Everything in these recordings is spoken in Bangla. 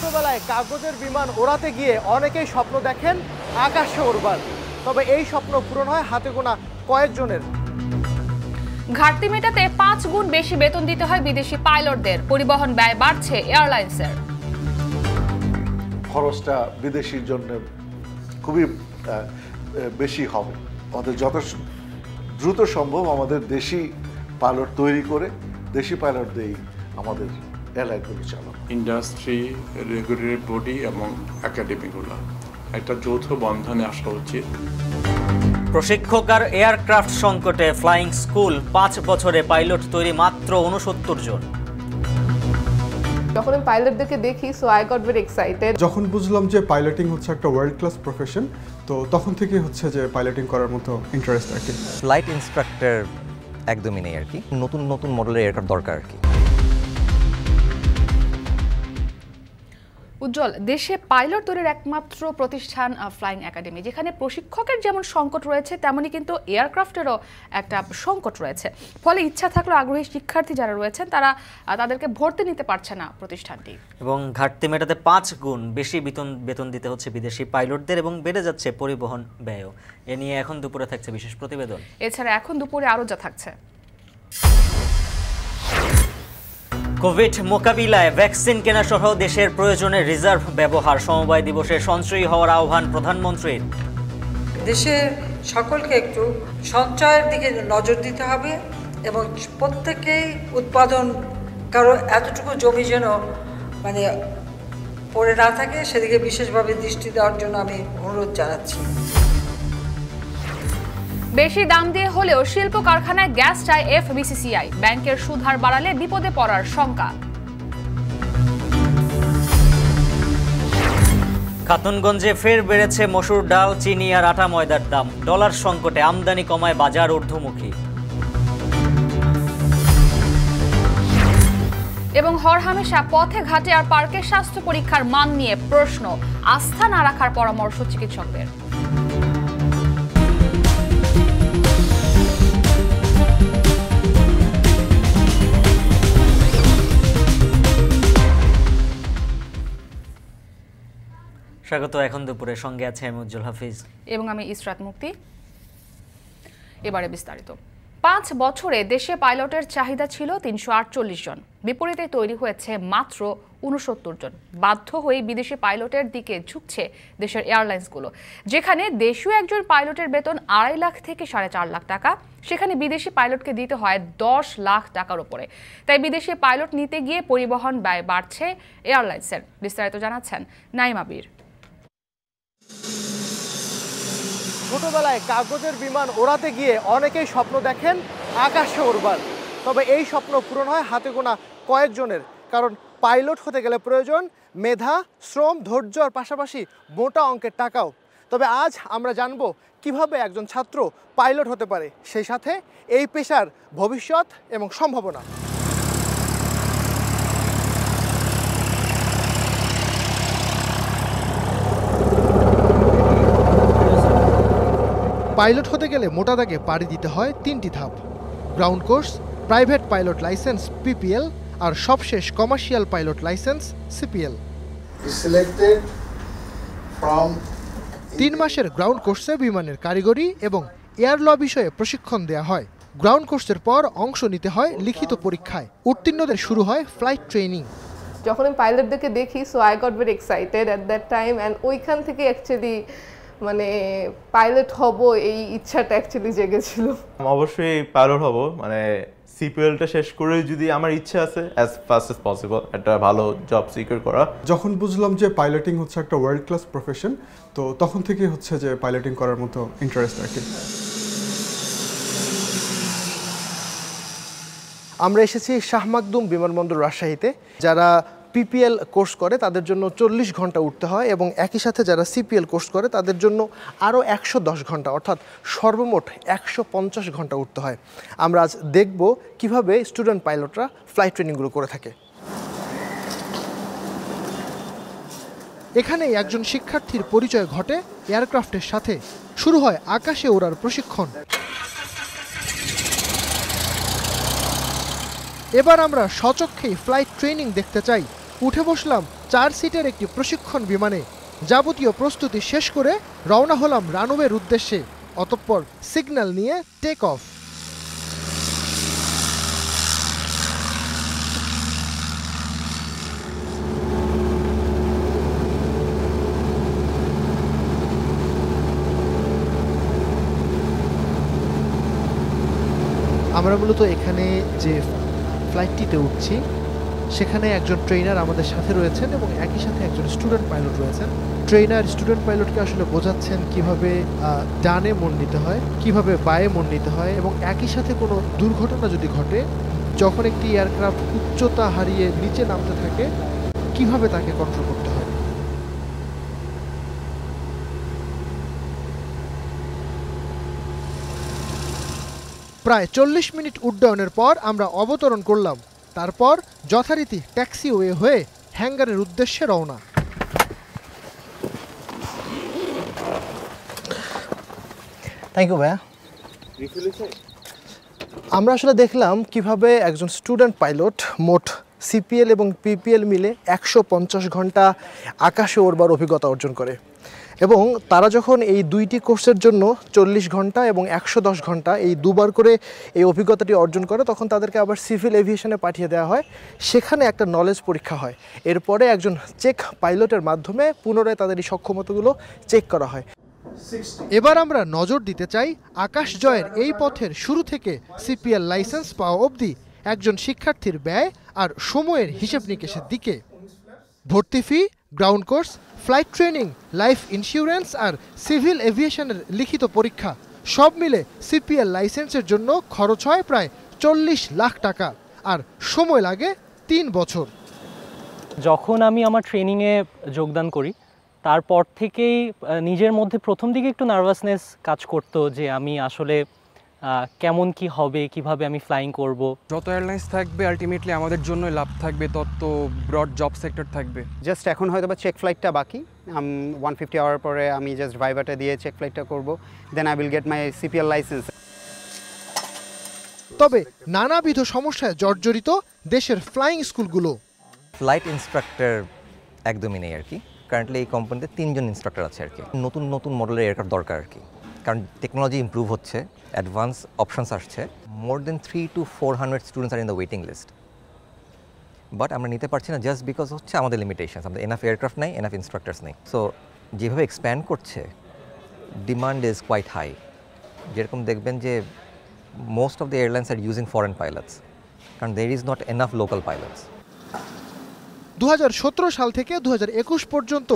ছোটবেলায় কাগজের বিমান ওড়াতে গিয়ে অনেকেই স্বপ্ন দেখেন আকাশে উড়বার। তবে এই স্বপ্ন পূরণ হয় হাতে গোনা কয়েকজনের। ঘাটতি মেটাতে পাঁচ গুণ বেশি বেতন দিতে হয় বিদেশি পাইলটদের। পরিবহন ব্যয় বাড়ছে এয়ারলাইন্সের। খরচটা বিদেশির জন্য খুবই বেশি হবে। আমাদের যত দ্রুত সম্ভব আমাদের দেশি পাইলট তৈরি করে দেশি পাইলট দিয়েই আমাদের এয়ারলাইনগুলো চালানো ইন্ডাস্ট্রি রেগুলেটরি বডি এবং একাডেমিগুলো একটা যৌথ বন্ধনে আসা উচিত। প্রশিক্ষক আর এয়ারক্রাফট সংকটে ফ্লাইং স্কুল পাঁচ বছরে পাইলট তৈরি মাত্র উনসত্তর জন। যখন আমি পাইলটদেরকে দেখি so I got very excited যখন বুঝলাম যে পাইলটিং হচ্ছে একটা ওয়ার্ল্ড ক্লাস প্রফেশন তো তখন থেকে হচ্ছে যে পাইলটিং করার মতো ইন্টারেস্ট আর কি। ফ্লাইট ইনস্ট্রাক্টর একদমই নেই আর কি। নতুন নতুন মডেলের এয়ারক্রাফট দরকার আর কি। উজ্জ্বল দেশে পাইলট তৈরির একমাত্র প্রতিষ্ঠান ফ্লাইং একাডেমি যেখানে প্রশিক্ষকের যেমন সংকট রয়েছে তেমনি কিন্তু এয়ারক্রাফটেরও একটা সংকট রয়েছে। ফলে ইচ্ছা থাকলেও আগ্রহী শিক্ষার্থী যারা রয়েছেন তারা তাদেরকে ভর্তি নিতে পারছে না প্রতিষ্ঠানটি। এবং ঘাটতি মেটাতে পাঁচ গুণ বেশি বেতন বেতন দিতে হচ্ছে বিদেশি পাইলটদের এবং বেড়ে যাচ্ছে পরিবহন ব্যয়ও। এ নিয়ে এখন দুপুরে থাকছে বিশেষ প্রতিবেদন। এছাড়া এখন দুপুরে আরও যা থাকছে। কোভিড মোকাবিলায় ভ্যাকসিন কেনা সহ দেশের প্রয়োজনে রিজার্ভ ব্যবহার সমবায় দিবসে সঞ্চয়ী হওয়ার আহ্বান প্রধানমন্ত্রীর। দেশের সকলকে একটু সঞ্চয়ের দিকে নজর দিতে হবে এবং প্রত্যেকেই উৎপাদন কারও এতটুকু জমি যেন মানে পড়ে না থাকে, সেদিকে বিশেষভাবে দৃষ্টি দেওয়ার জন্য আমি অনুরোধ জানাচ্ছি। বেশি দাম দিয়ে হলেও শিল্প কারখানায় গ্যাস চায় এফবিসিসিআই। ব্যাংকের সুদ হার বাড়ালে বিপদে পড়ার শঙ্কা। খাতুনগঞ্জে ফের বেড়েছে মসুর ডাল চিনি আর আটা ময়দার দাম। ডলার সংকটে আমদানি কমায় বাজার ঊর্ধ্বমুখী। এবং হরহামেশা পথে ঘাটে আর পার্কের স্বাস্থ্য পরীক্ষার মান নিয়ে প্রশ্ন। আস্থা না রাখার পরামর্শ চিকিৎসকদের। স্বাগত, এখন দুপুরে। সঙ্গে আছে আমি উজ্জ্বল হাফিজ। এবং আমি ইসরাত মুক্তি এবারে বিস্তারিত। পাঁচ বছরে দেশে পাইলটের চাহিদা ছিল তিনশো আটচল্লিশ জন। বিপরীতে তৈরি হয়েছে মাত্র উনসত্তর জন। বাধ্য হয়ে বিদেশি পাইলটের দিকে ঝুঁকছে দেশের এয়ারলাইন্সগুলো। যেখানে দেশীয় একজন পাইলটের বেতন আড়াই লাখ থেকে সাড়ে চার লাখ টাকা। সেখানে বিদেশি পাইলটকে দিতে হয় দশ লাখ টাকার উপরে। তাই বিদেশি পাইলট নিতে গিয়ে পরিবহন ব্যয় বাড়ছে এয়ারলাইন্সের। বিস্তারিত জানাচ্ছেন নাইমা বীর ছোটবেলায় কাগজের বিমান ওড়াতে গিয়ে অনেকেই স্বপ্ন দেখেন আকাশে উড়বার তবে এই স্বপ্ন পূরণ হয় হাতে গোনা কয়েকজনের, কারণ পাইলট হতে গেলে প্রয়োজন মেধা, শ্রম, ধৈর্য আর পাশাপাশি মোটা অঙ্কের টাকাও। তবে আজ আমরা জানব কীভাবে একজন ছাত্র পাইলট হতে পারে, সেই সাথে এই পেশার ভবিষ্যৎ এবং সম্ভাবনা। পাইলট হতে গেলে মোটা দাগে পাড়ি দিতে হয় তিনটি ধাপ। Ground course private pilot license PPL আর সবশেষ কমার্শিয়াল পাইলট লাইসেন্স সিপিএল। তিন মাসের গ্রাউন্ড কোর্সে বিমানের কারিগরি এবং এয়ার ল বিষয়ে প্রশিক্ষণ দেওয়া হয়। গ্রাউন্ড কোর্সের পর অংশ নিতে হয় লিখিত পরীক্ষায়। উত্তীর্ণদের শুরু হয় ফ্লাইট ট্রেনিং। যখন আমি পাইলটদেরকে দেখি so I got very excited at that time and ওইখান থেকে অ্যাকচুয়ালি মানে পাইলট হব এই ইচ্ছাটা অ্যাকচুয়ালি জেগেছিল। অবশ্যই পাইলট হব মানে সিপিএলটা শেষ করে যদি আমার ইচ্ছা আছে অ্যাজ ফাস্ট এস পসিবল একটা ভালো জব সিকিউর করা। যখন বুঝলাম যে পাইলটিং হচ্ছে একটা ওয়ার্ল্ড ক্লাস প্রফেশন তো তখন থেকে হচ্ছে যে পাইলটিং করার মতো ইন্টারেস্ট আর কি। আমরা এসেছি শাহ মাকদুম বিমানবন্দর রাজশাহীতে যারা পিপিএল কোর্স করে, তাদের জন্য চল্লিশ ঘণ্টা উঠতে হয় এবং একই সাথে যারা সিপিএল কোর্স করে, তাদের জন্য আরও একশো দশ ঘণ্টা, অর্থাৎ সর্বমোট একশো পঞ্চাশ ঘণ্টা উঠতে হয়। আমরা আজ দেখব কীভাবে স্টুডেন্ট পাইলটরা ফ্লাইট ট্রেনিংগুলো করে থাকে। এখানেই একজন শিক্ষার্থীর পরিচয় ঘটে এয়ারক্রাফটের সাথে। শুরু হয় আকাশে ওড়ার প্রশিক্ষণ। এবার আমরা সচক্ষেই ফ্লাইট ট্রেনিং দেখতে চাই। উঠে বসলাম চার সিটের একটি প্রশিক্ষণ বিমানে। যাবতীয় প্রস্তুতি শেষ করে রওনা হলাম রানওয়ের উদ্দেশ্যে, অতঃপর সিগন্যাল নিয়ে টেক অফ আমরা মূলত এখানে যে ফ্লাইটটিতে উঠছি সেখানে একজন ট্রেনার আমাদের সাথে রয়েছেন এবং একই সাথে একজন স্টুডেন্ট পাইলট রয়েছেন। ট্রেনার স্টুডেন্ট পাইলটকে আসলে বোঝাচ্ছেন কীভাবে ডানে মন নিতে হয়, কীভাবে বায়ে মন নিতে হয় এবং একই সাথে কোনো দুর্ঘটনা যদি ঘটে, যখন একটি এয়ারক্রাফট উচ্চতা হারিয়ে নিচে নামতে থাকে, কীভাবে তাকে কন্ট্রোল করতে হয়? প্রায় চল্লিশ মিনিট উড্ডয়নের পর আমরা অবতরণ করলাম। তারপর যথারীতি ট্যাক্সিওয়ে হয়ে হ্যাঙ্গারের উদ্দেশ্যে রওনা। থ্যাংক ইউ ভাইয়া। আমরা আসলে দেখলাম কীভাবে একজন স্টুডেন্ট পাইলট মোট সিপিএল এবং পিপিএল মিলে একশো পঞ্চাশ ঘণ্টা আকাশে ওড়বার অভিজ্ঞতা অর্জন করে। এবং তারা যখন এই দুইটি কোর্সের জন্য চল্লিশ ঘণ্টা এবং একশো দশ ঘণ্টা এই দুবার করে এই অভিজ্ঞতাটি অর্জন করে, তখন তাদেরকে আবার সিভিল এভিয়েশনে পাঠিয়ে দেওয়া হয়। সেখানে একটা নলেজ পরীক্ষা হয়। এরপরে একজন চেক পাইলটের মাধ্যমে পুনরায় তাদের এই সক্ষমতাগুলো চেক করা হয়। এবার আমরা নজর দিতে চাই আকাশ জয়ের এই পথের শুরু থেকে সিপিএল লাইসেন্স পাওয়া অবধি একজন শিক্ষার্থীর ব্যয় আর সময়ের হিসেব নিকেশের দিকে। ভর্তি fee ground course flight training, life insurance আর সিভিল এভিয়েশনের লিখিত পরীক্ষা, সব মিলে সিপিএল লাইসেন্সের জন্য খরচ হয় প্রায় চল্লিশ লাখ টাকা আর সময় লাগে তিন বছর। যখন আমি আমার ট্রেনিংয়ে যোগদান করি, তারপর থেকেই নিজের মধ্যে প্রথম দিকে একটু নার্ভাসনেস কাজ করতো যে আমি আসলে কেমন কি হবে কীভাবে আমি ফ্লাইং করব? যত এয়ারলাইন্স থাকবে আলটিমেটলি আমাদের জন্য লাভ থাকবে তত ব্রড জব সেক্টর থাকবে। জাস্ট এখন হয়তো বা চেক ফ্লাইটটা বাকি। ওয়ান ফিফটি আওয়ার পরে আমি জাস্ট ভাইভাটা দিয়ে চেক ফ্লাইটটা করব। Then I will get my CPL license তবে নানাবিধ সমস্যায় জর্জরিত দেশের ফ্লাইং স্কুলগুলো ফ্লাইট ইনস্ট্রাক্টর একদমই নেই আর কি। কারেন্টলি এই কোম্পানিতে তিনজন ইনস্ট্রাক্টর আছে আর কি। নতুন নতুন মডেলের এয়ারক্রাফট দরকার আর কি। কারণ টেকনোলজি ইমপ্রুভ হচ্ছে অ্যাডভান্স অপশানস আসছে more than three two four hundred students are in the waiting list but আমরা নিতে পারছি না জাস্ট বিকজ হচ্ছে আমাদের লিমিটেশন আমাদের এনাফ এয়ারক্রাফট নেই এনাফ ইনস্ট্রাক্টার্স নেই। সো যেভাবে এক্সপ্যান্ড করছে ডিমান্ড ইজ কোয়াইট হাই যেরকম দেখবেন যে most of the airlines are using foreign pilots কারণ there is not enough local pilots দু হাজার সতেরো সাল থেকে দু হাজার একুশ পর্যন্ত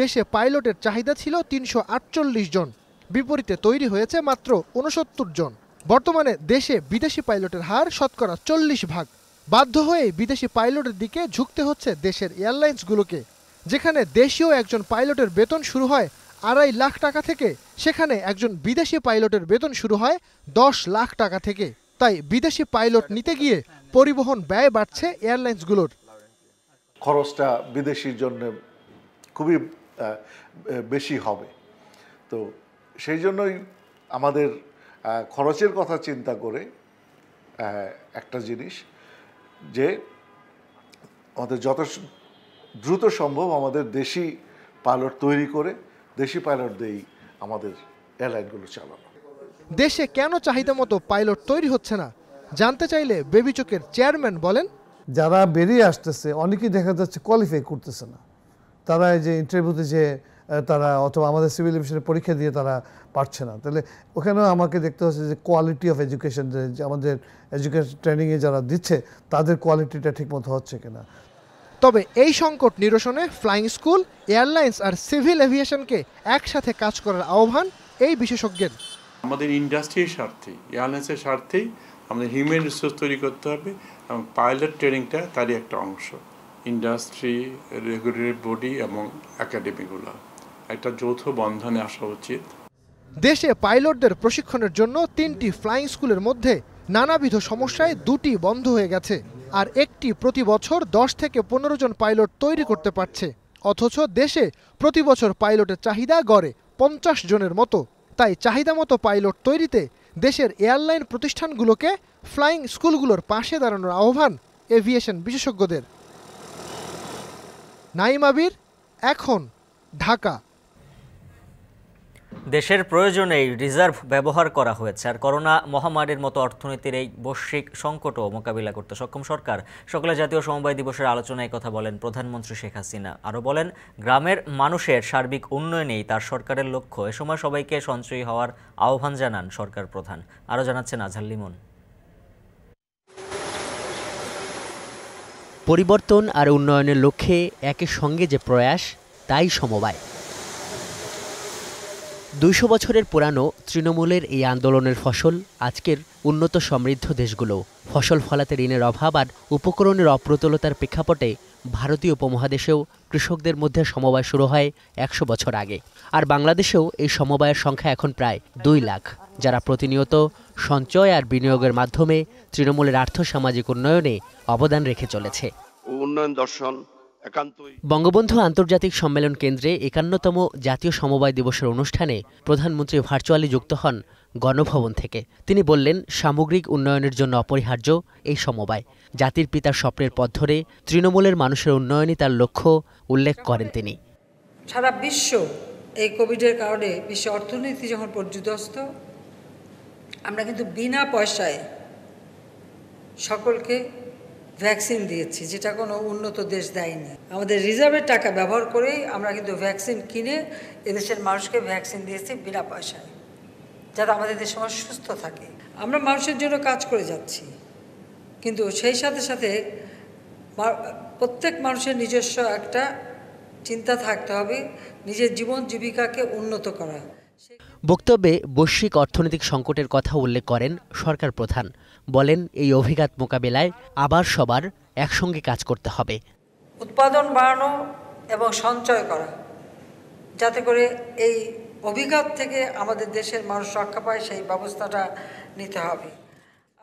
দেশে পাইলটের চাহিদা ছিল তিনশো আটচল্লিশ জন। বিপরীতে তৈরি হয়েছে মাত্র উনসত্তর জন। বর্তমানে দেশে বিদেশি পাইলটের হার শতকরা চল্লিশ ভাগ। বাধ্য হয়ে বিদেশি পাইলটের দিকে ঝুঁকতে হচ্ছে দেশের এয়ারলাইন্সগুলোকে, যেখানে দেশীয় একজন পাইলটের বেতন শুরু হয় আড়াই লাখ টাকা থেকে, সেখানে একজন বিদেশি পাইলটের বেতন শুরু হয় দশ লাখ টাকা থেকে। তাই বিদেশি পাইলট নিতে গিয়ে পরিবহন ব্যয় বাড়ছে এয়ারলাইন্সগুলোর। খরচটা বিদেশির জন্য খুবই বেশি হবে। তো সেই জন্যই আমাদের খরচের কথা চিন্তা করে একটা জিনিস যে আমাদের যত দ্রুত সম্ভব আমাদের দেশি পাইলট তৈরি করে দেশি পাইলট দিয়েই আমাদের এয়ারলাইনগুলো চালানো। দেশে কেন চাহিদা মতো পাইলট তৈরি হচ্ছে না? জানতে চাইলে বেবিচকের চেয়ারম্যান বলেন। যারা বেরিয়ে আসতেছে অনেকেই দেখা যাচ্ছে কোয়ালিফাই করতেছে না। তারা এই যে ইন্টারভিউতে যে তারা অথবা আমাদের সিভিল এভিয়েশনের পরীক্ষা দিয়ে তারা পারছে না। তাহলে ওখানেও আমাকে দেখতে হচ্ছে যে কোয়ালিটি অফ এডুকেশন যে আমাদের এডুকেশন ট্রেনিংয়ে যারা দিচ্ছে তাদের কোয়ালিটিটা ঠিকমতো হচ্ছে কিনা। তবে এই সংকট নিরসনে ফ্লাইং স্কুল এয়ারলাইন্স আর সিভিল এভিয়েশনকে একসাথে কাজ করার আহ্বান এই বিশেষজ্ঞের। আমাদের ইন্ডাস্ট্রির স্বার্থেই এয়ারলাইন্সের স্বার্থেই আমাদের হিউম্যান রিসোর্স তৈরি করতে হবে এবং পাইলট ট্রেনিংটা তারই একটা অংশ ইন্ডাস্ট্রি রেগুলেটরি বডি এবং একাডেমিগুলো একটা যৌথ বন্ধনে আসা উচিত। দেশে পাইলটদের প্রশিক্ষণের জন্য তিনটি ফ্লাইং স্কুলের মধ্যে নানাবিধ সমস্যায় দুটি বন্ধ হয়ে গেছে। আর একটি প্রতি বছর দশ থেকে পনেরো জন পাইলট তৈরি করতে পারছে। অথচ দেশে প্রতি বছর পাইলটের চাহিদা গড়ে পঞ্চাশ জনের মতো। তাই চাহিদা মতো পাইলট তৈরিতে দেশের এয়ারলাইন প্রতিষ্ঠানগুলোকে ফ্লাইং স্কুলগুলোর পাশে দাঁড়ানোর আহ্বান এভিয়েশন বিশেষজ্ঞদের। নাইম আবির, এখন ঢাকা। দেশের প্রয়োজনেই রিজার্ভ ব্যবহার করা হয়েছে। আর করোনা মহামারীর মতো অর্থনীতির এই বৈশ্বিক সংকটও মোকাবিলা করতে সক্ষম সরকার। সকলে জাতীয় সমবায় দিবসের আলোচনায় কথা বলেন প্রধানমন্ত্রী শেখ হাসিনা। আরও বলেন, গ্রামের মানুষের সার্বিক উন্নয়নেই তার সরকারের লক্ষ্য। এ সময় সবাইকে সঞ্চয়ী হওয়ার আহ্বান জানান সরকার প্রধান। আরও জানাচ্ছেন আজহার লিমন। পরিবর্তন আর উন্নয়নের লক্ষ্যে একের সঙ্গে যে প্রয়াস, তাই সমবায়। দুইশো বছরের পুরানো তৃণমূলের এই আন্দোলনের ফসল আজকের উন্নত সমৃদ্ধ দেশগুলো। ফসল ফলাতে ঋণের অভাব আর উপকরণের অপ্রতুলতার প্রেক্ষাপটে ভারতীয় উপমহাদেশেও কৃষকদের মধ্যে সমবায় শুরু হয় একশো বছর আগে। আর বাংলাদেশেও এই সমবায়ের সংখ্যা এখন প্রায় দুই লাখ, যারা প্রতিনিয়ত সঞ্চয় আর বিনিয়োগের মাধ্যমে তৃণমূলের আর্থসামাজিক উন্নয়নে অবদান রেখে চলেছে। উন্নয়ন দর্শন বঙ্গবন্ধু আন্তর্জাতিক সম্মেলন কেন্দ্রে একান্নতম জাতীয় সমবায় দিবসের অনুষ্ঠানে প্রধানমন্ত্রী ভার্চুয়ালি যুক্ত হন গণভবন থেকে। তিনি বললেন সামগ্রিক উন্নয়নের জন্য অপরিহার্য এই সমবায়। জাতির পিতার স্বপ্নের পথ ধরে তৃণমূলের মানুষের উন্নয়নই তার লক্ষ্য উল্লেখ করেন তিনি। সারা বিশ্ব এই কোভিডের কারণে বিশ্ব অর্থনীতি যখন পর্যুদস্ত আমরা কিন্তু বিনা পয়সায় সকলকে ভ্যাকসিন দিয়েছি, যেটা কোনো উন্নত দেশ দেয়নি। আমাদের রিজার্ভের টাকা ব্যবহার করেই আমরা কিন্তু ভ্যাকসিন কিনে এদেশের মানুষকে ভ্যাকসিন দিয়েছি বিনা পয়সায়, যাতে আমাদের দেশ মানুষ সুস্থ থাকে। আমরা মানুষের জন্য কাজ করে যাচ্ছি, কিন্তু সেই সাথে সাথে প্রত্যেক মানুষের নিজস্ব একটা চিন্তা থাকতে হবে, নিজের জীবন জীবিকাকে উন্নত করা। বক্তব্যে বৈশ্বিক অর্থনৈতিক সংকটের কথা উল্লেখ করেন সরকার প্রধান। বলেন এই অভিঘাত মোকাবেলায় আবার সবার একসঙ্গে কাজ করতে হবে। উৎপাদন বাড়ানো এবং সঞ্চয় করা যাতে করে এই অভিঘাত থেকে আমাদের দেশের মানুষ রক্ষা পায় সেই ব্যবস্থাটা নিতে হবে।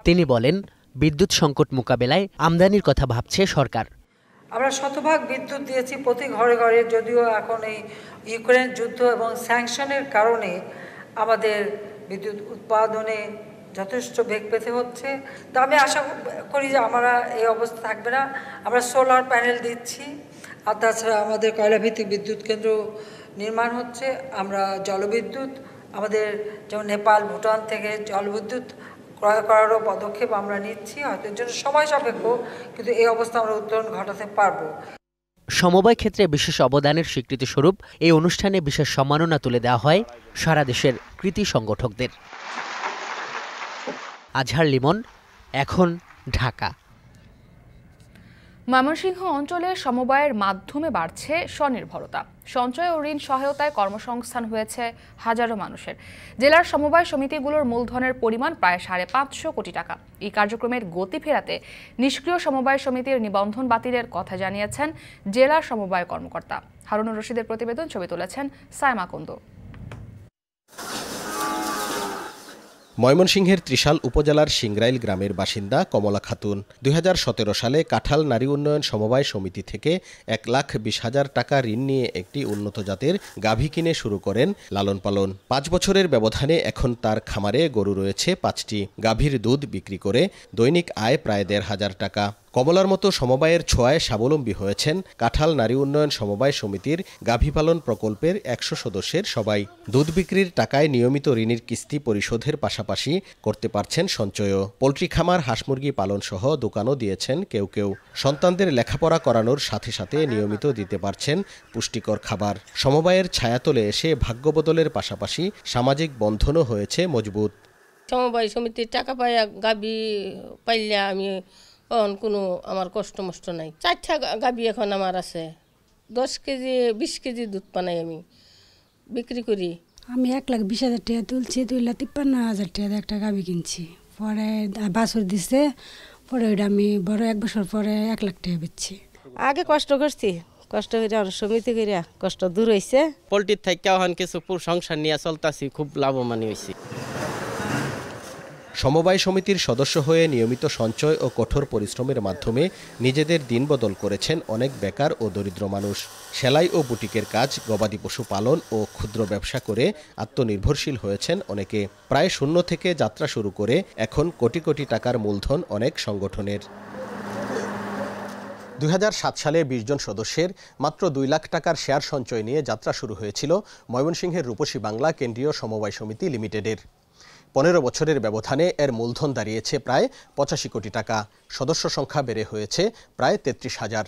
তিনি বলেন বিদ্যুৎ সংকট মোকাবেলায় আমদানির কথা ভাবছে সরকার। আমরা শতভাগ বিদ্যুৎ দিয়েছি প্রতি ঘরে ঘরে যদিও এখন এই ইউক্রেন যুদ্ধ এবং স্যাংশনের কারণে আমাদের বিদ্যুৎ উৎপাদনে যথেষ্ট বেগ পেতে হচ্ছে। তো আমি আশা করি যে আমরা এই অবস্থা থাকবে না। আমরা সোলার প্যানেল দিচ্ছি, আর তাছাড়া আমাদের কয়লাভিত্তিক বিদ্যুৎ কেন্দ্র নির্মাণ হচ্ছে। আমরা জলবিদ্যুৎ, আমাদের যেমন নেপাল, ভুটান থেকে জলবিদ্যুৎ ক্রয় করারও পদক্ষেপ আমরা নিচ্ছি। হয়তো এর জন্য সময় সাপেক্ষ, কিন্তু এই অবস্থা আমরা উত্তরণ ঘটাতে পারব। সমবায় ক্ষেত্রে বিশেষ অবদানের স্বীকৃতিস্বরূপ এই অনুষ্ঠানে বিশেষ সম্মাননা তুলে দেওয়া হয় সারা দেশের কৃতি সংগঠকদের। আজহার লিমন, এখন ঢাকা। ময়মনসিংহ অঞ্চলে সমবায়ের মাধ্যমে বাড়ছে স্বনির্ভরতা। সঞ্চয় ও ঋণ সহায়তায় কর্মসংস্থান হয়েছে হাজারো মানুষের। জেলার সমবায় সমিতিগুলোর মূলধনের পরিমাণ প্রায় সাড়ে পাঁচশো কোটি টাকা। এই কার্যক্রমের গতি ফেরাতে নিষ্ক্রিয় সমবায় সমিতির নিবন্ধন বাতিলের কথা জানিয়েছেন জেলার সমবায় কর্মকর্তা। হারুনুর রশিদের প্রতিবেদন ছবি তুলেছেন সায়মা কুন্দ। ময়মনসিংহের ত্রিশাল উপজেলার সিংরাইল গ্রামের বাসিন্দা কমলা খাতুন দুই হাজার সতেরো সালে কাঁঠাল নারী উন্নয়ন সমবায় সমিতি থেকে এক লাখ বিশ হাজার টাকা ঋণ নিয়ে একটি উন্নত জাতের গাভী কিনে শুরু করেন লালন পালন। পাঁচ বছরের ব্যবধানে এখন তার খামারে গরু রয়েছে পাঁচটি। গাভীর দুধ বিক্রি করে দৈনিক আয় প্রায় দেড় হাজার টাকা। কমলার মতো সমবায়ের ছোঁয়ায় স্বাবলম্বী হয়েছেন কাঁঠাল নারী উন্নয়ন সমবায় সমিতির গাভী পালন প্রকল্পের একশো সদস্যের সবাই। দুধ বিক্রির টাকায় নিয়মিত ঋণের কিস্তি পরিশোধের পাশাপাশি করতে পারছেন সঞ্চয়ও। পোলট্রি খামার, হাঁস মুরগি পালন সহ দোকানও দিয়েছেন কেউ কেউ। সন্তানদের লেখাপড়া করানোর সাথে সাথে নিয়মিত দিতে পারছেন পুষ্টিকর খাবার। সমবায়ের ছায়াতলে এসে ভাগ্যবদলের পাশাপাশি সামাজিক বন্ধনও হয়েছে মজবুত। সমবায় সমিতির টাকা পাইয়া গাবি পাইলে আমি এখন কোনো আমার কষ্ট মষ্ট নাই। চারটা গাবি এখন আমার আছে। দশ কেজি বিশ কেজি দুধ পানাই আমি। বিক্রি করি। আমি এক লাখ বিশ হাজার টাকা তুলছি দুই লাখ তিপ্পান্ন হাজার টাকা একটা গাবি কিনছি। পরে বাছর দিছে পরে ওইটা আমি বড় এক বছর পরে এক লাখ টাকা বেচছি। আগে কষ্ট করছি কষ্ট করে আর সমিতি করিয়া কষ্ট দূর হয়েছে পোলট্রির থেকে এখন কিছু সংসার নিয়ে চলতেছি খুব লাভবান হয়েছি সমবায় সমিতির সদস্য হয়ে নিয়মিত সঞ্চয় ও কঠোর পরিশ্রমের মাধ্যমে নিজেদের দিন বদল করেছেন অনেক বেকার ও দরিদ্র মানুষ। সেলাই ও বুটিকের কাজ, গবাদি পশু পালন ও ক্ষুদ্র ব্যবসা করে আত্মনির্ভরশীল হয়েছেন অনেকে। প্রায় শূন্য থেকে যাত্রা শুরু করে এখন কোটি কোটি টাকার মূলধন অনেক সংগঠনের। দু হাজার সাত সালে বিশ জন সদস্যের মাত্র দুই লাখ টাকার শেয়ার সঞ্চয় নিয়ে যাত্রা শুরু হয়েছিল ময়মনসিংহের রূপসী বাংলা কেন্দ্রীয় সমবায় সমিতি লিমিটেডের। পনেরো বছরের ব্যবধানে এর মূলধন দাঁড়িয়েছে প্রায় পঁচাশি কোটি টাকা। সদস্য সংখ্যা বেড়ে হয়েছে প্রায় তেত্রিশ হাজার।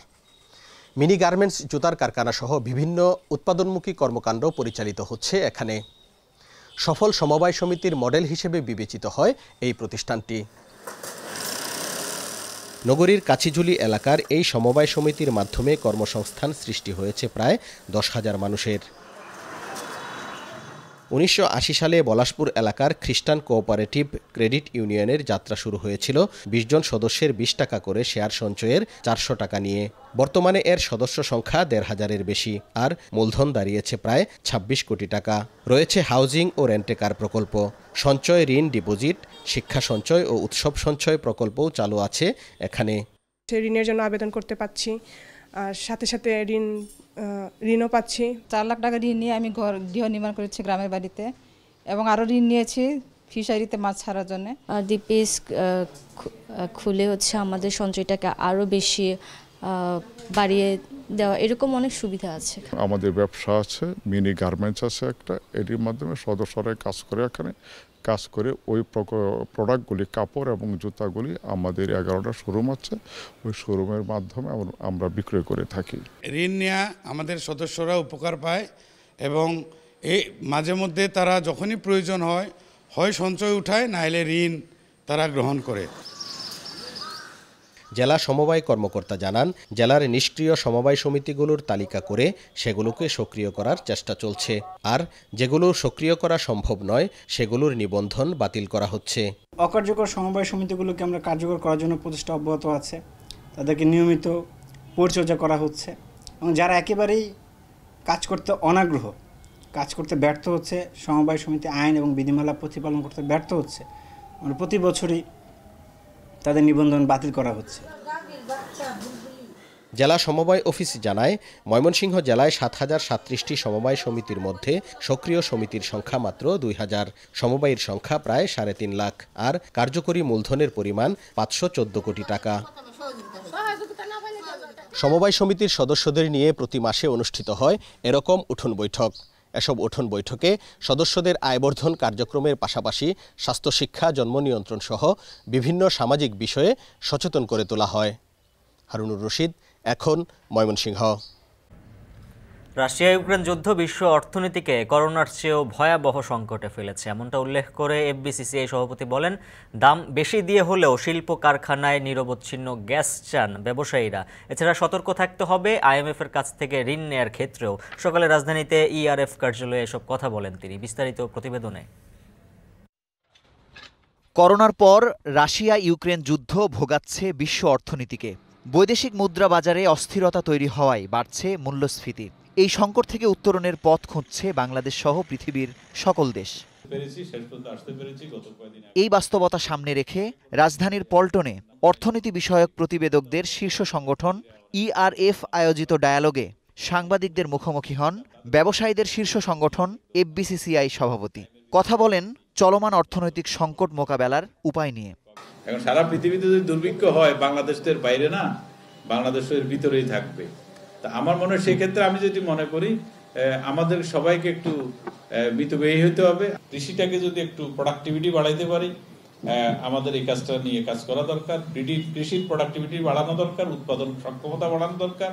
মিনি গার্মেন্টস, জুতার কারখানা সহ বিভিন্ন উৎপাদনমুখী কর্মকাণ্ড পরিচালিত হচ্ছে এখানে। সফল সমবায় সমিতির মডেল হিসেবে বিবেচিত হয় এই প্রতিষ্ঠানটি। নগরীর কাছিঝুলি এলাকার এই সমবায় সমিতির মাধ্যমে কর্মসংস্থান সৃষ্টি হয়েছে প্রায় দশ হাজার মানুষের। উনিশশো আশি সালে বলাসপুর এলাকার খ্রিস্টান কোঅপারেটিভ ক্রেডিট ইউনিয়নের যাত্রা শুরু হয়েছিল বিশ জন সদস্যের বিশ টাকা করে শেয়ার সঞ্চয়ের চারশো টাকা নিয়ে। বর্তমানে এর সদস্য সংখ্যা দেড় হাজারের বেশি আর মূলধন দাঁড়িয়েছে প্রায় ২৬ কোটি টাকা। রয়েছে হাউজিং ও রেন্টেকার প্রকল্প। সঞ্চয় ঋণ, ডিপোজিট, শিক্ষা সঞ্চয় ও উৎসব সঞ্চয় প্রকল্পও চালু আছে এখানে। ঋণের জন্য আবেদন করতে পাচ্ছি। আর সাথে সাথে ঋণ ঋণও পাচ্ছি। চার লাখ টাকা ঋণ নিয়ে আমি ঘর গৃহ নির্মাণ করেছি গ্রামের বাড়িতে এবং আরও ঋণ নিয়েছি ফিশারিতে মাছ ছাড়ার জন্য। ডিপিএস খুলে হচ্ছে আমাদের সঞ্চয়টাকে আরও বেশি বাড়িয়ে দেওয়া এরকম অনেক সুবিধা আছে। আমাদের ব্যবসা আছে মিনি গার্মেন্টস আছে একটা এটির মাধ্যমে সদস্যরা কাজ করে এখানে। কাজ করে ওই প্রোডাক্টগুলি কাপড় এবং জুতাগুলি আমাদের এগারোটা শোরুম আছে। ওই শোরুমের মাধ্যমে আমরা- আমরা বিক্রয় করে থাকি। ঋণ নেওয়া আমাদের সদস্যরা উপকার পায় এবং এই মাঝে মধ্যে তারা যখনই প্রয়োজন হয় হয় সঞ্চয় উঠায় না হলে ঋণ তারা গ্রহণ করে। জেলা সমবায় কর্মকর্তা জানান, জেলার নিষ্ক্রিয় সমবায় সমিতিগুলোর তালিকা করে সেগুলোকে সক্রিয় করার চেষ্টা চলছে। আর যেগুলো সক্রিয় করা সম্ভব নয়, সেগুলোর নিবন্ধন বাতিল করা হচ্ছে। অকার্যকর সমবায় সমিতিগুলোকে আমরা কার্যকর করার জন্য প্রচেষ্টা অব্যাহত আছে। তাদেরকে নিয়মিত পরিচর্যা করা হচ্ছে। এবং যারা একেবারেই কাজ করতে অনাগ্রহ, কাজ করতে ব্যর্থ হচ্ছে, সমবায় সমিতি আইন এবং বিধিমালা প্রতিপালন করতে ব্যর্থ হচ্ছে, আমরা প্রতি বছরই তাদের নিবন্ধন বাতিল করা হচ্ছে। জেলা সমবায় অফিস জানায়, ময়মনসিংহ জেলায় সাত হাজার সাতত্রিশটি সমবায় সমিতির মধ্যে সক্রিয় সমিতির সংখ্যা মাত্র দুই হাজার। সমবায়ের সংখ্যা প্রায় সাড়ে তিন লাখ। আর কার্যকরী মূলধনের পরিমাণ পাঁচশো চোদ্দ কোটি টাকা। সমবায় সমিতির সদস্যদের নিয়ে প্রতি মাসে অনুষ্ঠিত হয় এরকম উঠোন বৈঠক। এসব উঠোন বৈঠকে সদস্যদের আয়বর্ধন কার্যক্রমের পাশাপাশি স্বাস্থ্য শিক্ষা জন্ম নিয়ন্ত্রণ সহ বিভিন্ন সামাজিক বিষয়ে সচেতন করে তোলা হয়। হারুনুর রশিদ, এখন ময়মনসিংহ। রাশিয়া ইউক্রেন যুদ্ধ বিশ্ব অর্থনীতিকে করোনার চেয়েও ভয়াবহ সংকটে ফেলেছে। এমনটা উল্লেখ করে এফবিসিসিআই সভাপতি বলেন, দাম বেশি দিয়ে হলেও শিল্প কারখানায় নিরবচ্ছিন্ন গ্যাস চান ব্যবসায়ীরা। এছাড়া সতর্ক থাকতে হবে আইএমএফ এর কাছ থেকে ঋণ নেয়ার ক্ষেত্রেও। সকালে রাজধানীতে ইআরএফ কার্যালয়ে এসব কথা বলেন তিনি। বিস্তারিত প্রতিবেদনে। করোনার পর রাশিয়া ইউক্রেন যুদ্ধ ভোগাচ্ছে বিশ্ব অর্থনীতিকে। বৈদেশিক মুদ্রা বাজারে অস্থিরতা তৈরি হওয়ায় বাড়ছে মূল্যস্ফীতি। এই সংকট থেকে উত্তরণের পথ খুঁজছে বাংলাদেশ সহ পৃথিবীর সকল দেশ। এই বাস্তবতা সামনে রেখে রাজধানীর পল্টনে অর্থনীতি বিষয়ক প্রতিবেদকদের শীর্ষ সংগঠন ইআরএফ আয়োজিত ডায়ালগে সাংবাদিকদের মুখোমুখি হন ব্যবসায়ীদের শীর্ষ সংগঠন এফবিসিসিআই সভাপতি। কথা বলেন চলমান অর্থনৈতিক সংকট মোকাবেলার উপায় নিয়ে। এখন সারা পৃথিবীতে যদি দুর্ভিক্ষ হয় বাংলাদেশ তো এর বাইরে না বাংলাদেশের ভিতরেই থাকবে। তা আমার মনে হয় সেক্ষেত্রে আমি যদি মনে করি আমাদের সবাইকে একটু মিতব্যয়ী হতে হবে। কৃষিটাকে যদি একটু প্রোডাক্টিভিটি বাড়াইতে পারি আমাদের এই কাজটা নিয়ে কাজ করা দরকার। কৃষি- কৃষির প্রোডাক্টিভিটি বাড়ানো দরকার উৎপাদন সক্ষমতা বাড়ানো দরকার।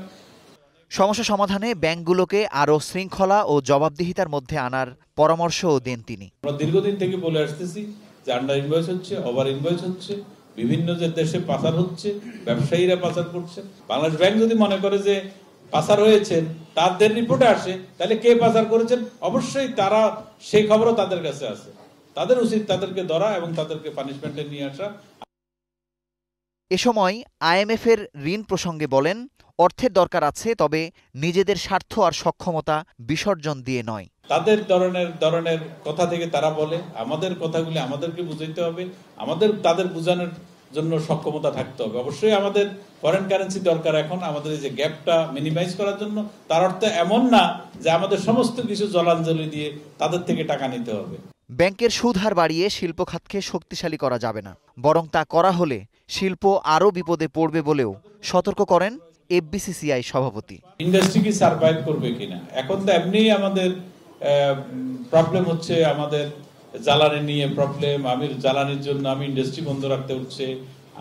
সমস্যা সমাধানে ব্যাংকগুলোকে আরও শৃঙ্খলা ও জবাবদিহিতার মধ্যে আনার পরামর্শও দেন তিনি। আমরা দীর্ঘদিন থেকে বলে আসতেছি যে আন্ডার ইনভয়েস হচ্ছে ওভার ইনভয়েস হচ্ছে বিভিন্ন যে দেশে পাচার হচ্ছে ব্যবসায়ীরা পাচার করছে। বাংলাদেশ ব্যাংক যদি মনে করে যে পাচার হয়েছে তাদের রিপোর্টে আসে তাহলে কে পাচার করেছেন? অবশ্যই তারা সেই খবরও তাদের কাছে আছে। তাদের উচিত তাদেরকে ধরা এবং তাদেরকে পানিশমেন্টে নিয়ে আসা। এ সময় আইএমএফ এর ঋণ প্রসঙ্গে বলেন অর্থের দরকার আছে তবে নিজেদের স্বার্থ আর সক্ষমতা বিসর্জন দিয়ে নয়। তাদের ধরনের ধরনের কথা থেকে তারা বলে আমাদের কথাগুলি আমাদেরকে বুঝাইতে হবে আমাদের তাদের বোঝানোর জন্য সক্ষমতা থাকতে হবে। অবশ্যই আমাদের ফরেন কারেন্সি দরকার এখন। আমাদের এই যে গ্যাপটা মিনিমাইজ করার জন্য তার অর্থ এমন না যে আমাদের সমস্ত কিছু জলাঞ্জলি দিয়ে তাদের থেকে টাকা নিতে হবে। ব্যাংকের সুদ হার বাড়িয়ে শিল্প খাতকে শক্তিশালী করা যাবে না। বরং তা করা হলে শিল্প আরও বিপদে পড়বে বলেও সতর্ক করেন এফবিসিসিআই সভাপতি। ইন্ডাস্ট্রি কি সার্ভাইভ করবে কিনা? এখন তো এমনি আমাদের প্রবলেম হচ্ছে আমাদের জ্বালানি নিয়ে প্রবলেম আমি জ্বালানির জন্য, আমি ইন্ডাস্ট্রি বন্ধ রাখতে হচ্ছে।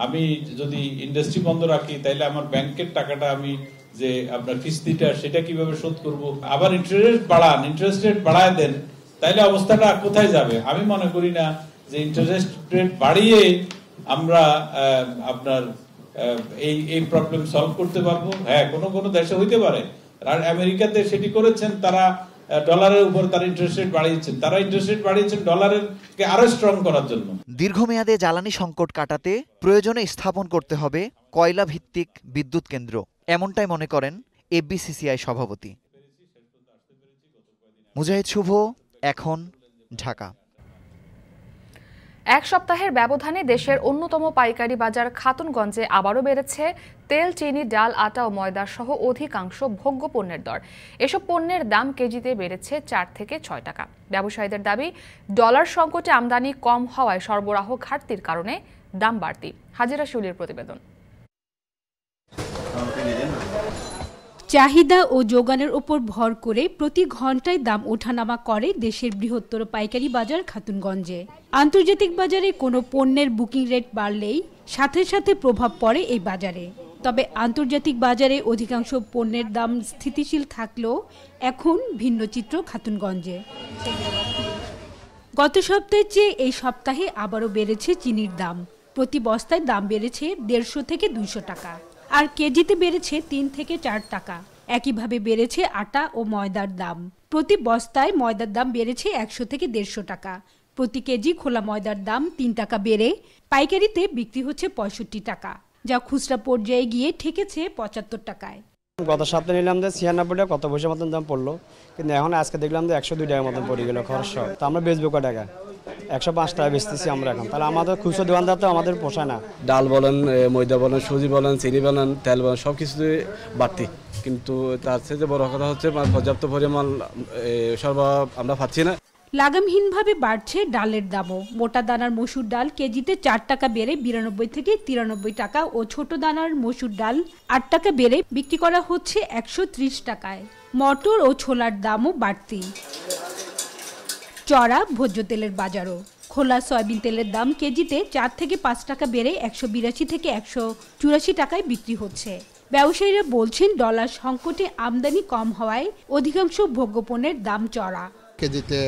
আমি যদি ইন্ডাস্ট্রি বন্ধ রাখি তাহলে আমার ব্যাংকের টাকাটা আমি যে আপনার কিস্তিটা, সেটা কীভাবে শোধ করব? আবার ইন্টারেস্ট বাড়ান ইন্টারেস্ট রেট বাড়ায় দেন, তাইলে অবস্থাটা কোথায় যাবে? আমি মনে করি না যে ইন্টারেস্ট রেট বাড়িয়ে আমরা আপনার এই এই প্রবলেম সলভ করতে পারব। হ্যাঁ কোনো কোনো দেশে হইতে পারে। আর আমেরিকাতে সেটি করেছেন, তারা ডলারের উপর তারা ইন্টারেস্ট রেট বাড়িয়েছেন। তারা ইন্টারেস্ট রেট বাড়িয়েছেন ডলারের কে আরও স্ট্রং করার জন্য। দীর্ঘমেয়াদে জ্বালানি সংকট কাটাতে প্রয়োজনে স্থাপন করতে হবে কয়লা ভিত্তিক বিদ্যুৎ কেন্দ্র। এমনটাই মনে করেন এফবিসিসিআই সভাপতি। মুজাহিদ শুভ, এখন ঢাকা। এক সপ্তাহের ব্যবধানে দেশের অন্যতম পাইকারি বাজার খাতুনগঞ্জে আবারও বেড়েছে। তেল, চিনি, ডাল, আটা ও ময়দা সহ অধিকাংশ ভোগ্য পণ্যের দর। এসব পণ্যের দাম কেজিতে বেড়েছে চার থেকে ছয় টাকা। ব্যবসায়ীদের দাবি, ডলার সংকটে আমদানি কম হওয়ায় সরবরাহ ঘাটতির কারণে দাম বাড়তি। হাজিরা শিউলির প্রতিবেদন। চাহিদা ও যোগানের ওপর ভর করে প্রতি ঘন্টায় দাম ওঠানামা করে দেশের বৃহত্তর পাইকারি বাজার খাতুনগঞ্জে। আন্তর্জাতিক বাজারে কোনো পণ্যের বুকিং রেট বাড়লেই সাথে সাথে প্রভাব পড়ে এই বাজারে। তবে আন্তর্জাতিক বাজারে অধিকাংশ পণ্যের দাম স্থিতিশীল থাকলেও এখন ভিন্ন চিত্র খাতুনগঞ্জে। গত সপ্তাহের চেয়ে এই সপ্তাহে আবারও বেড়েছে চিনির দাম। প্রতি বস্তায় দাম বেড়েছে দেড়শো থেকে দুইশো টাকা। আর কেজিতে বেড়েছে তিন থেকে চার টাকা। একইভাবে বেড়েছে আটা ও ময়দার দাম। প্রতি বস্তায় ময়দার দাম বেড়েছে একশো থেকে দেড়শো টাকা। প্রতি কেজি খোলা ময়দার দাম তিন টাকা বেড়ে পাইকারিতে বিক্রি হচ্ছে পঁয়ষট্টি টাকা, যা খুচরা পর্যায়ে গিয়ে ঠেকেছে পঁচাত্তর টাকায়। গত সপ্তাহে নিলাম যে ছিয়ানব্বই টাকা, কত পয়সা মতন দাম পড়ল। কিন্তু এখন আজকে দেখলাম যে একশো দুই টাকার মতন পড়ে গেল খরচ তো আমরা বেচবো টাকা? একশো পাঁচ টাকা বেচতেছি আমরা এখন। তাহলে আমাদের খুচরো দোকানদার তো আমাদের পোষায় না। ডাল বলেন ময়দা বলেন সুজি বলেন চিনি বলেন তেল বলেন সব কিছুতে বাড়তি। কিন্তু তার চেয়ে বড় কথা হচ্ছে মানে পর্যাপ্ত পরিমাণ সরবরাহ আমরা পাচ্ছি না। লাগামহীনভাবে বাড়ছে ডালের দামও। মোটা দানার মসুর ডাল কেজিতে চার টাকা বেড়ে বিরানব্বই থেকে তিরানব্বই টাকা ও ছোট দানার মসুর ডাল আট টাকা বেড়ে বিক্রি করা হচ্ছে একশো ত্রিশ টাকায়। মটর ও ছোলার দামও বাড়তি। চড়া ভোজ্য তেলের বাজারও। খোলা সয়াবিন তেলের দাম কেজিতে চার থেকে পাঁচ টাকা বেড়ে একশো বিরাশি থেকে একশো চুরাশি টাকায় বিক্রি হচ্ছে। ব্যবসায়ীরা বলছেন ডলার সংকটে আমদানি কম হওয়ায় অধিকাংশ ভোগ্যপণ্যের দাম চড়া। কেজিতে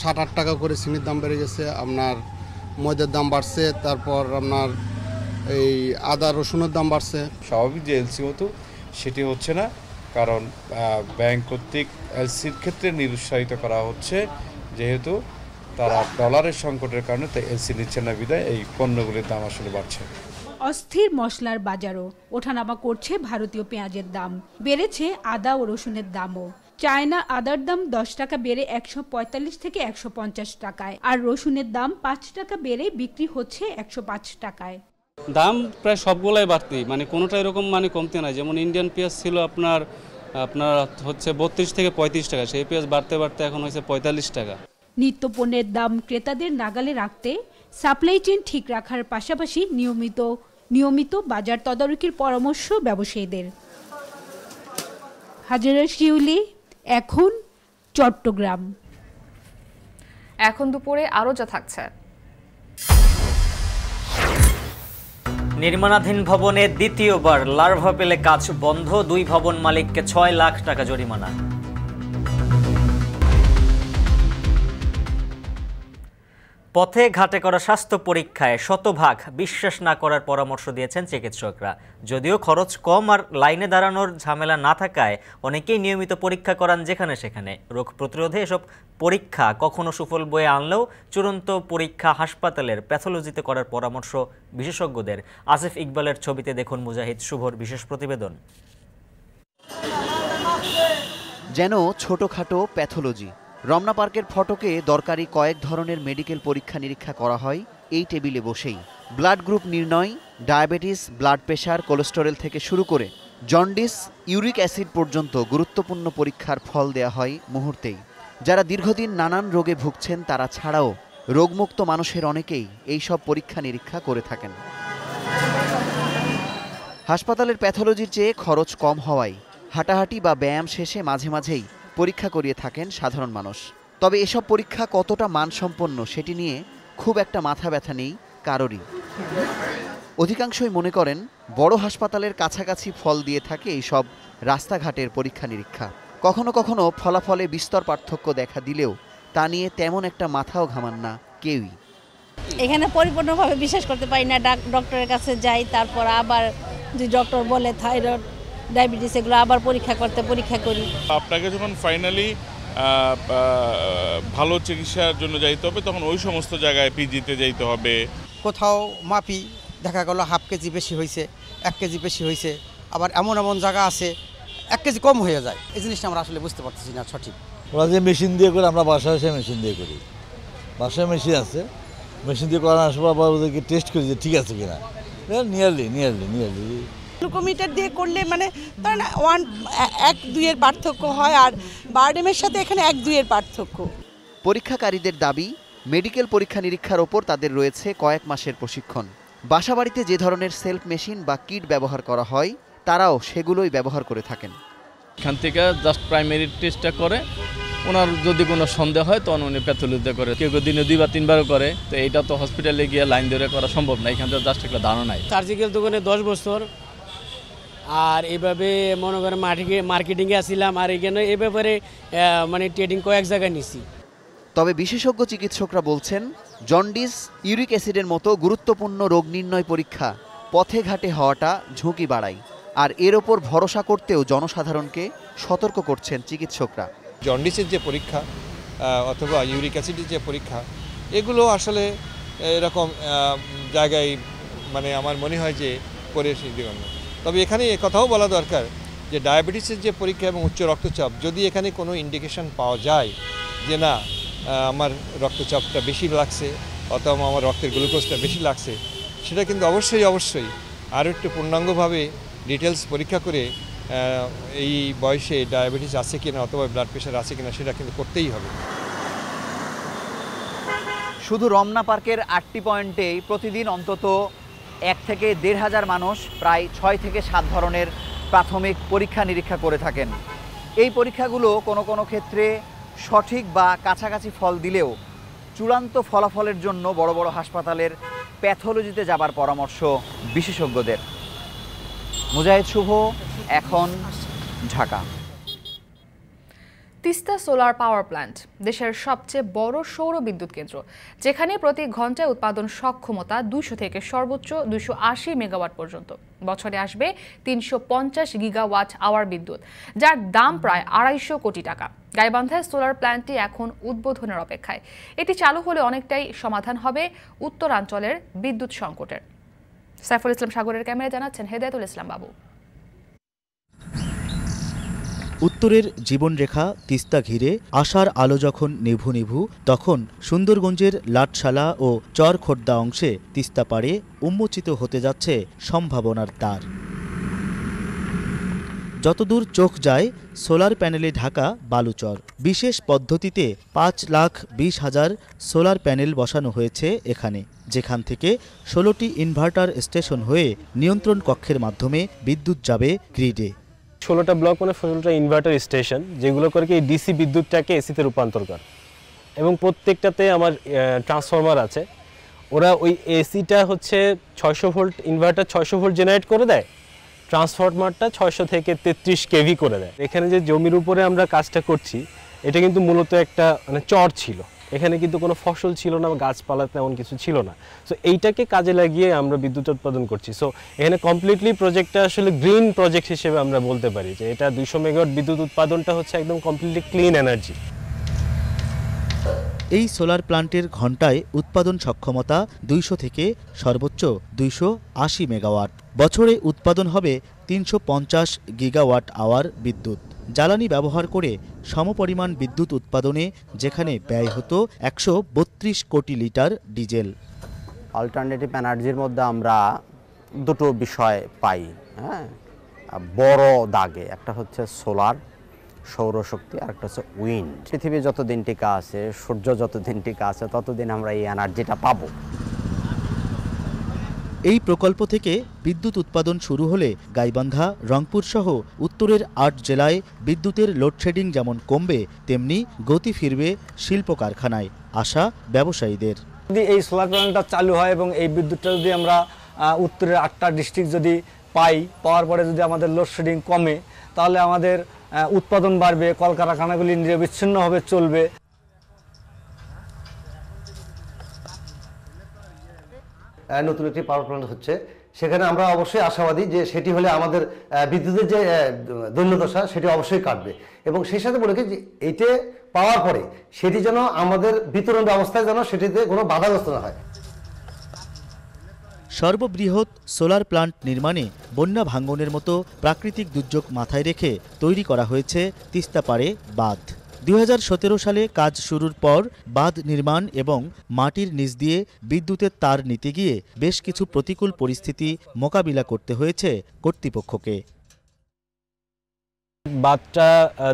ষাট আট টাকা করে চিনির দাম বেড়ে গেছে আপনার ময়দার দাম বাড়ছে তারপর আপনার এই আদা রসুনের দাম বাড়ছে। স্বাভাবিক যে এলসি হতো সেটি হচ্ছে না কারণ ব্যাংক কর্তৃক এলসির ক্ষেত্রে নিরুৎসাহিত করা হচ্ছে। যেহেতু তারা ডলারের সংকটের কারণে তাই এলসি নিচ্ছে না বিদায় এই পণ্যগুলির দাম আসলে বাড়ছে। অস্থির মশলার বাজারও ওঠানামা করছে ভারতীয় পেঁয়াজের দাম। বেড়েছে আদা ও রসুনের দামও। চায়না আদার দাম দশ টাকা বেড়ে একশো পঁয়তাল্লিশ থেকে একশো পঞ্চাশ টাকায় আর রসুনের দাম পাঁচ টাকা বেড়ে বিক্রি হচ্ছে একশো পাঁচ টাকায়। দাম প্রায় সবগুলাই বাড়তি মানে কোনোটা এরকম মানে কমতে নাই। যেমন ইন্ডিয়ান পেঁয়াজ ছিল আপনার আপনার হচ্ছে বত্রিশ থেকে পঁয়ত্রিশ টাকা। সেই পেঁয়াজ বাড়তে বাড়তে এখন হয়েছে পঁয়তাল্লিশ টাকা। নিত্য পণ্যের দাম ক্রেতাদের নাগালে রাখতে সাপ্লাই চেন ঠিক রাখার পাশাপাশি নিয়মিত নিয়মিত বাজার তদারকির পরামর্শ ব্যবসায়ীদের। হাজারা শিউলি এখন চট্টগ্রাম। এখন দুপুরে আরও যা থাকছে। নির্মাণাধীন ভবনে দ্বিতীয়বার লার্ভা পেলে কাজ বন্ধ। দুই ভবন মালিককে ছয় লাখ টাকা জরিমানা। পথে ঘাটে করা স্বাস্থ্য পরীক্ষায় শতভাগ বিশ্বাস না করার পরামর্শ দিয়েছেন চিকিৎসকরা। যদিও খরচ কম আর লাইনে দাঁড়ানোর ঝামেলা না থাকায় অনেকেই নিয়মিত পরীক্ষা করান যেখানে সেখানে। রোগ প্রতিরোধে এসব পরীক্ষা কখনো সুফল বয়ে আনলেও চূড়ান্ত পরীক্ষা হাসপাতালের প্যাথোলজিতে করার পরামর্শ বিশেষজ্ঞদের। আসিফ ইকবালের ছবিতে দেখুন মুজাহিদ শুভর বিশেষ প্রতিবেদন। যেন ছোটখাটো প্যাথোলজি। রমনা পার্কের ফটকে দরকারি কয়েক ধরনের মেডিকেল পরীক্ষা নিরীক্ষা করা হয়, এই টেবিলে বসেই। ব্লাড গ্রুপ নির্ণয়, ডায়াবেটিস, ব্লাড প্রেশার, কোলেস্টেরল থেকে শুরু করে জন্ডিস, ইউরিক অ্যাসিড পর্যন্ত গুরুত্বপূর্ণ পরীক্ষার ফল দেয়া হয় মুহূর্তেই। যারা দীর্ঘদিন নানান রোগে ভুগছেন, তারা ছাড়াও রোগমুক্ত মানুষের অনেকেই এই সব পরীক্ষা নিরীক্ষা করে থাকেন। হাসপাতালের প্যাথোলজির চেয়ে খরচ কম হওয়ায় হাঁটাহাঁটি বা ব্যায়াম শেষে মাঝে মাঝেই পরীক্ষা করিয়ে থাকেন সাধারণ মানুষ। তবে এসব পরীক্ষা কতটা মানসম্পন্ন সেটি নিয়ে খুব একটা মাথা ব্যথা নেই কারোরই। অধিকাংশই মনে করেন, বড় হাসপাতালের কাছাকাছি ফল দিয়ে থাকে এইসব রাস্তাঘাটের পরীক্ষা নিরীক্ষা। কখনো কখনো ফলাফলে বিস্তর পার্থক্য দেখা দিলেও তা নিয়ে তেমন একটা মাথাও ঘামান না কেউই। এখানে পরিপূর্ণভাবে বিশ্বাস করতে পারি না, ডাক ডক্টরের কাছে যাই, তারপর আবার যদি ডক্টর বলে থাইরয়েড ডায়াবেটিস এগুলো আবার পরীক্ষা করতে পরীক্ষা করি। আপনাকে যখন ফাইনালি ভালো চিকিৎসার জন্য যাইতে হবে তখন ওই সমস্ত জায়গায় পিজিতে যাইতে হবে। কোথাও মাপি দেখা গেল হাফ কেজি বেশি হয়েছে এক কেজি বেশি হয়েছে আবার এমন এমন জায়গা আছে এক কেজি কম হয়ে যায়। এই জিনিসটা আমরা আসলে বুঝতে পারতেছি না সঠিক। ওরা যে মেশিন দিয়ে করে আমরা বাসায় এসে মেশিন দিয়ে করি। বাসায় মেশিন আছে। মেশিন দিয়ে করানোর সময় আবার ওদেরকে টেস্ট করি যে ঠিক আছে কিনা? নিয়ারলি নিয়ারলি নিয়ারলি গ্লুকোমিটার দিয়ে করলে মানে ধরেন ওয়ান এক দুইয়ের পার্থক্য হয় আর বারডেমের সাথে এখানে এক দুইয়ের পার্থক্য। পরীক্ষাকারীদের দাবি মেডিকেল পরীক্ষা নিরীক্ষার ওপর তাদের রয়েছে কয়েক মাসের প্রশিক্ষণ। বাসাবাড়িতে যে ধরনের সেলফ মেশিন বা কিট ব্যবহার করা হয় তারাও সেগুলোই ব্যবহার করে থাকেন। এখান থেকে জাস্ট প্রাইমারি টেস্টটা করে ওনার যদি কোনো সন্দেহ হয় তখন উনি প্যাথোলজিতে করে। কেউ কেউ দিনে দুইবার তিনবারও করে তো এইটা তো হসপিটালে গিয়ে লাইন ধরে করা সম্ভব না এখান থেকে জাস্ট একটা ধারণা নাই। সার্জিক্যাল দোকানে দশ বছর আর এভাবে মনে করেন মার্কেটিংয়ে মার্কেটিংয়ে আসছিলাম আর এখানে এ ব্যাপারে মানে ট্রেডিং কয়েক জায়গায় নিছি। তবে বিশেষজ্ঞ চিকিৎসকরা বলছেন জন্ডিস ইউরিক অ্যাসিডের মতো গুরুত্বপূর্ণ রোগ নির্ণয় পরীক্ষা পথে ঘাটে হওয়াটা ঝুঁকি বাড়ায়। আর এর ওপর ভরসা করতেও জনসাধারণকে সতর্ক করছেন চিকিৎসকরা। জন্ডিসের যে পরীক্ষা অথবা ইউরিক অ্যাসিডের যে পরীক্ষা এগুলো আসলে এরকম জায়গায় মানে আমার মনে হয় যে করে দিগণ্য তবে এখানে কথাও বলা দরকার যে ডায়াবেটিসের যে পরীক্ষা এবং উচ্চ রক্তচাপ, যদি এখানে কোনো ইন্ডিকেশন পাওয়া যায় যে না আমার রক্তচাপটা বেশি লাগছে অথবা আমার রক্তের গ্লুকোজটা বেশি লাগছে, সেটা কিন্তু অবশ্যই অবশ্যই আরও একটু পূর্ণাঙ্গভাবে ডিটেলস পরীক্ষা করে এই বয়সে ডায়াবেটিস আছে কিনা অথবা ব্লাড প্রেশার আছে কিনা সেটা কিন্তু করতেই হবে। শুধু রমনা পার্কের আটটি পয়েন্টেই প্রতিদিন অন্তত এক থেকে দেড় হাজার মানুষ প্রায় ছয় থেকে সাত ধরনের প্রাথমিক পরীক্ষা নিরীক্ষা করে থাকেন। এই পরীক্ষাগুলো কোনো কোনো ক্ষেত্রে সঠিক বা কাছাকাছি ফল দিলেও চূড়ান্ত ফলাফলের জন্য বড় বড় হাসপাতালের প্যাথোলজিতে যাবার পরামর্শ বিশেষজ্ঞদের। মুজাহিদ শুভ, এখন Dhaka. Teesta solar power plant, দেশের সবচেয়ে বড় সৌর বিদ্যুৎ কেন্দ্র, যেখানে প্রতি ঘন্টায় উৎপাদন সক্ষমতা দুশো থেকে সর্বোচ্চ দুশো আশি মেগাওয়াট পর্যন্ত। বছরে আসবে তিনশো পঞ্চাশ গিগাওয়াট আওয়ার বিদ্যুৎ, যার দাম প্রায় আড়াইশো কোটি টাকা। গাইবান্ধায় সোলার প্ল্যান্টটি এখন উদ্বোধনের অপেক্ষায়। এটি চালু হলে অনেকটাই সমাধান হবে উত্তরাঞ্চলের বিদ্যুৎ সংকটের। সাইফুল ইসলাম সাগরের ক্যামেরা জানাচ্ছেন হেদায়তুল ইসলাম বাবু। উত্তরের জীবনরেখা তিস্তা ঘিরে আশার আলো যখন নিভু নিভু, তখন সুন্দরগঞ্জের লাটশালা ও চরখোর্দা অংশে তিস্তা পাড়ে উন্মোচিত হতে যাচ্ছে সম্ভাবনার দ্বার যতদূর চোখ যায়, সোলার প্যানেলে ঢাকা বালুচর। বিশেষ পদ্ধতিতে পাঁচ লাখ বিশ হাজার সোলার প্যানেল বসানো হয়েছে এখানে, যেখান থেকে ষোলোটি ইনভার্টার স্টেশন হয়ে নিয়ন্ত্রণ কক্ষের মাধ্যমে বিদ্যুৎ যাবে গ্রিডে। ষোলোটা ব্লক মানে ষোলোটা ইনভার্টার স্টেশন যেগুলো করে কি ডিসি বিদ্যুৎটাকে এসিতে রূপান্তর করে। এবং প্রত্যেকটাতে আমার ট্রান্সফরমার আছে। ওরা ওই এসিটা হচ্ছে ছয়শো ভোল্ট ইনভার্টার ছয়শো ভোল্ট জেনারেট করে দেয় ট্রান্সফরমারটা ছয়শো থেকে তেত্রিশ কেভি করে দেয়। এখানে যে জমির উপরে আমরা কাজটা করছি, এটা কিন্তু মূলত একটা মানে চর ছিল। এখানে কিন্তু কোনো ফসল ছিল না বা গাছপালা তেমন কিছু ছিল না। সো এইটাকে কাজে লাগিয়ে আমরা বিদ্যুৎ উৎপাদন করছি। সো এখানে কমপ্লিটলি প্রজেক্টটা আসলে গ্রিন প্রজেক্ট হিসেবে আমরা বলতে পারি যে এটা দুইশো মেগাওয়াট বিদ্যুৎ উৎপাদনটা হচ্ছে একদম কমপ্লিটলি ক্লিন এনার্জি এই সোলার প্লান্টের ঘন্টায় উৎপাদন সক্ষমতা দুইশো থেকে সর্বোচ্চ দুইশো আশি মেগাওয়াট বছরে উৎপাদন হবে তিনশো পঞ্চাশ গিগাওয়াট আওয়ার বিদ্যুৎ। জ্বালানি ব্যবহার করে সমপরিমাণ বিদ্যুৎ উৎপাদনে যেখানে ব্যয় হতো একশো বত্রিশ কোটি লিটার ডিজেল। অল্টারনেটিভ এনার্জির মধ্যে আমরা দুটো বিষয় পাই হ্যাঁ? বড় দাগে, একটা হচ্ছে সোলার সৌরশক্তি, আর একটা হচ্ছে উইন্ড পৃথিবী যতদিন টিকা আছে, সূর্য যতদিন টিকা আছে, ততদিন আমরা এই এনার্জিটা পাবো। এই প্রকল্প থেকে বিদ্যুৎ উৎপাদন শুরু হলে গাইবান্ধা, রংপুর সহ উত্তরের আট জেলায় বিদ্যুতের লোডশেডিং যেমন কমবে, তেমনি গতি ফিরবে শিল্প কারখানায় আশা ব্যবসায়ীদের। যদি এই সোলার প্যানেলটা চালু হয় এবং এই বিদ্যুৎটা যদি আমরা উত্তরের আটটা ডিস্ট্রিক্ট যদি পাই, পাওয়ার পরে যদি আমাদের লোডশেডিং কমে, তাহলে আমাদের উৎপাদন বাড়বে, কলকারখানাগুলি নিরবিচ্ছিন্নভাবে চলবে। নতুন একটি পাওয়ার প্ল্যান্ট হচ্ছে। সেখানে আমরা অবশ্যই আশাবাদী যে সেটি হলে আমাদের বিদ্যুতের যে দৈন্যদশা সেটি অবশ্যই কাটবে। এবং সেই সাথে বলে যে এইটে পাওয়ার পরে সেটি যেন আমাদের বিতরণ ব্যবস্থায় যেন সেটিতে কোনো বাধাগ্রস্ত না হয়। সর্ববৃহৎ সোলার প্লান্ট নির্মাণে বন্যা ভাঙ্গনের মতো প্রাকৃতিক দুর্যোগ মাথায় রেখে তৈরি করা হয়েছে তিস্তাপাড়ে বাঁধ। দুই হাজার সতেরো সালে কাজ শুরুর পর বাঁধ নির্মাণ এবং মাটির নিচ দিয়ে বিদ্যুতের তার নিতে গিয়ে বেশ কিছু প্রতিকূল পরিস্থিতি মোকাবিলা করতে হয়েছে কর্তৃপক্ষকে। বাঁধটা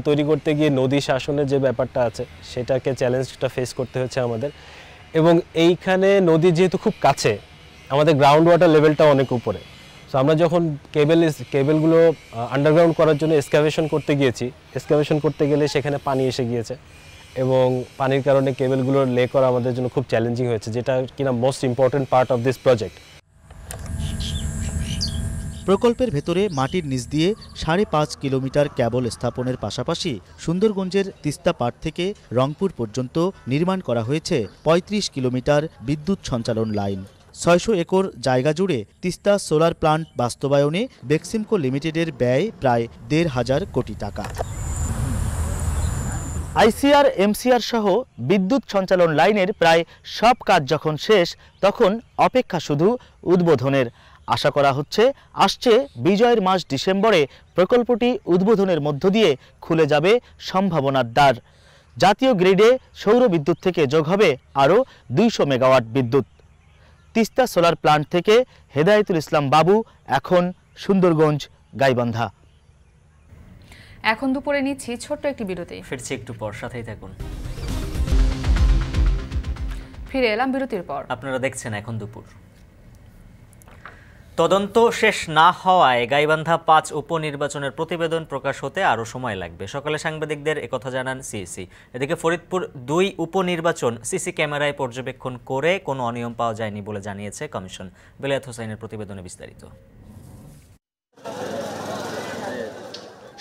তৈরি করতে গিয়ে নদী শাসনের যে ব্যাপারটা আছে, সেটাকে চ্যালেঞ্জটা ফেস করতে হয়েছে আমাদের। এবং এইখানে নদী যেহেতু খুব কাছে, আমাদের গ্রাউন্ড ওয়াটার লেভেলটা অনেক উপরে। সো আমরা যখন কেবেল কেবেলগুলো আন্ডারগ্রাউন্ড করার জন্য এক্সকাভেশন করতে গিয়েছি এক্সকাভেশন করতে গেলে সেখানে পানি এসে গিয়েছে এবং পানির কারণে কেবেলগুলো লে করা আমাদের জন্য খুব চ্যালেঞ্জিং হয়েছে, যেটা কিনা most important part of this project প্রকল্পের ভেতরে মাটির নিচ দিয়ে সাড়ে পাঁচ কিলোমিটার ক্যাবল স্থাপনের পাশাপাশি সুন্দরগঞ্জের তিস্তা পাড় থেকে রংপুর পর্যন্ত নির্মাণ করা হয়েছে ৩৫ কিলোমিটার বিদ্যুৎ সঞ্চালন লাইন। ছয়শো একর জায়গা জুড়ে তিস্তা সোলার প্লান্ট বাস্তবায়নে বেক্সিমকো লিমিটেডের ব্যয় প্রায় দেড় হাজার কোটি টাকা। আইসিআর, এমসিআর সহ বিদ্যুৎ সঞ্চালন লাইনের প্রায় সব কাজ যখন শেষ, তখন অপেক্ষা শুধু উদ্বোধনের। আশা করা হচ্ছে, আসছে বিজয়ের মাস ডিসেম্বরে প্রকল্পটি উদ্বোধনের মধ্য দিয়ে খুলে যাবে সম্ভাবনার দ্বার। জাতীয় গ্রিডে সৌর বিদ্যুৎ থেকে যোগ হবে আরও দুইশো মেগাওয়াট বিদ্যুৎ। তিস্তা সোলার প্লান্ট থেকে হেদায়তুল ইসলাম বাবু এখন সুন্দরগঞ্জ গাইবান্ধা। এখন দুপুরে নিচ্ছি ছোট্ট একটি বিরতি। ফিরছি একটু পর সাথেই থাকুন। ফিরে এলাম বিরতির পর। আপনারা দেখছেন এখন দুপুর। তদন্ত শেষ না হওয়ায় গাইবান্ধা পাঁচ উপনির্বাচনের প্রতিবেদন প্রকাশ হতে আরও সময় লাগবে। সকালে সাংবাদিকদের একথা জানান সিইসি এদিকে ফরিদপুর দুই উপনির্বাচন সিসি ক্যামেরায় পর্যবেক্ষণ করে কোনো অনিয়ম পাওয়া যায়নি বলে জানিয়েছে কমিশন। বেলায়াত হোসাইনের প্রতিবেদনে বিস্তারিত।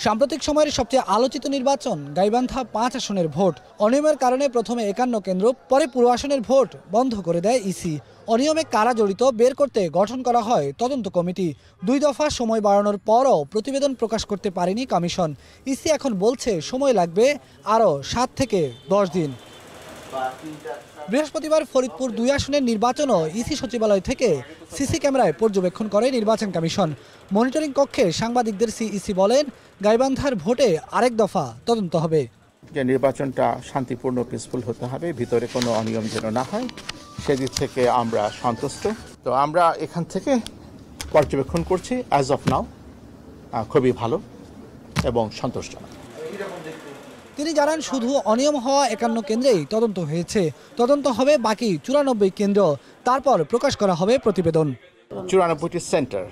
সাম্প্রতিক সময়ের সবচেয়ে আলোচিত নির্বাচন, গাইবান্ধা পাঁচ আসনের ভোট। অনিয়মের কারণে প্রথমে একান্ন কেন্দ্র, পরে পুরো আসনের ভোট বন্ধ করে দেয় ইসি। অনিয়মে কারা জড়িত বের করতে গঠন করা হয় তদন্ত কমিটি। দুই দফা সময় বাড়ানোর পরও প্রতিবেদন প্রকাশ করতে পারেনি কমিশন। ইসি এখন বলছে, সময় লাগবে আরও সাত থেকে দশ দিন। বৃহস্পতিবার ফরিদপুর দুই আসনের নির্বাচনও ইসি সচিবালয় থেকে সিসি ক্যামেরায় পর্যবেক্ষণ করে নির্বাচন কমিশন। মনিটরিং কক্ষে সাংবাদিকদের সিইসি বলেন, গাইবান্ধার ভোটে আরেক দফা তদন্ত হবে। যে নির্বাচনটা শান্তিপূর্ণ পিসফুল হতে হবে, ভিতরে কোনো অনিয়ম যেন না হয়, সেদিক থেকে আমরা সন্তুষ্ট। তো আমরা এখান থেকে পর্যবেক্ষণ করছি অ্যাজ অফ নাও খুবই ভালো এবং সন্তোষজনক তিনি জানান, শুধু অনিয়ম হওয়া একান্ন কেন্দ্রেই তদন্ত হয়েছে। তদন্ত হবে বাকি চুরানব্বই কেন্দ্র। তারপর প্রকাশ করা হবে প্রতিবেদন। চুরানব্বইটি সেন্টার,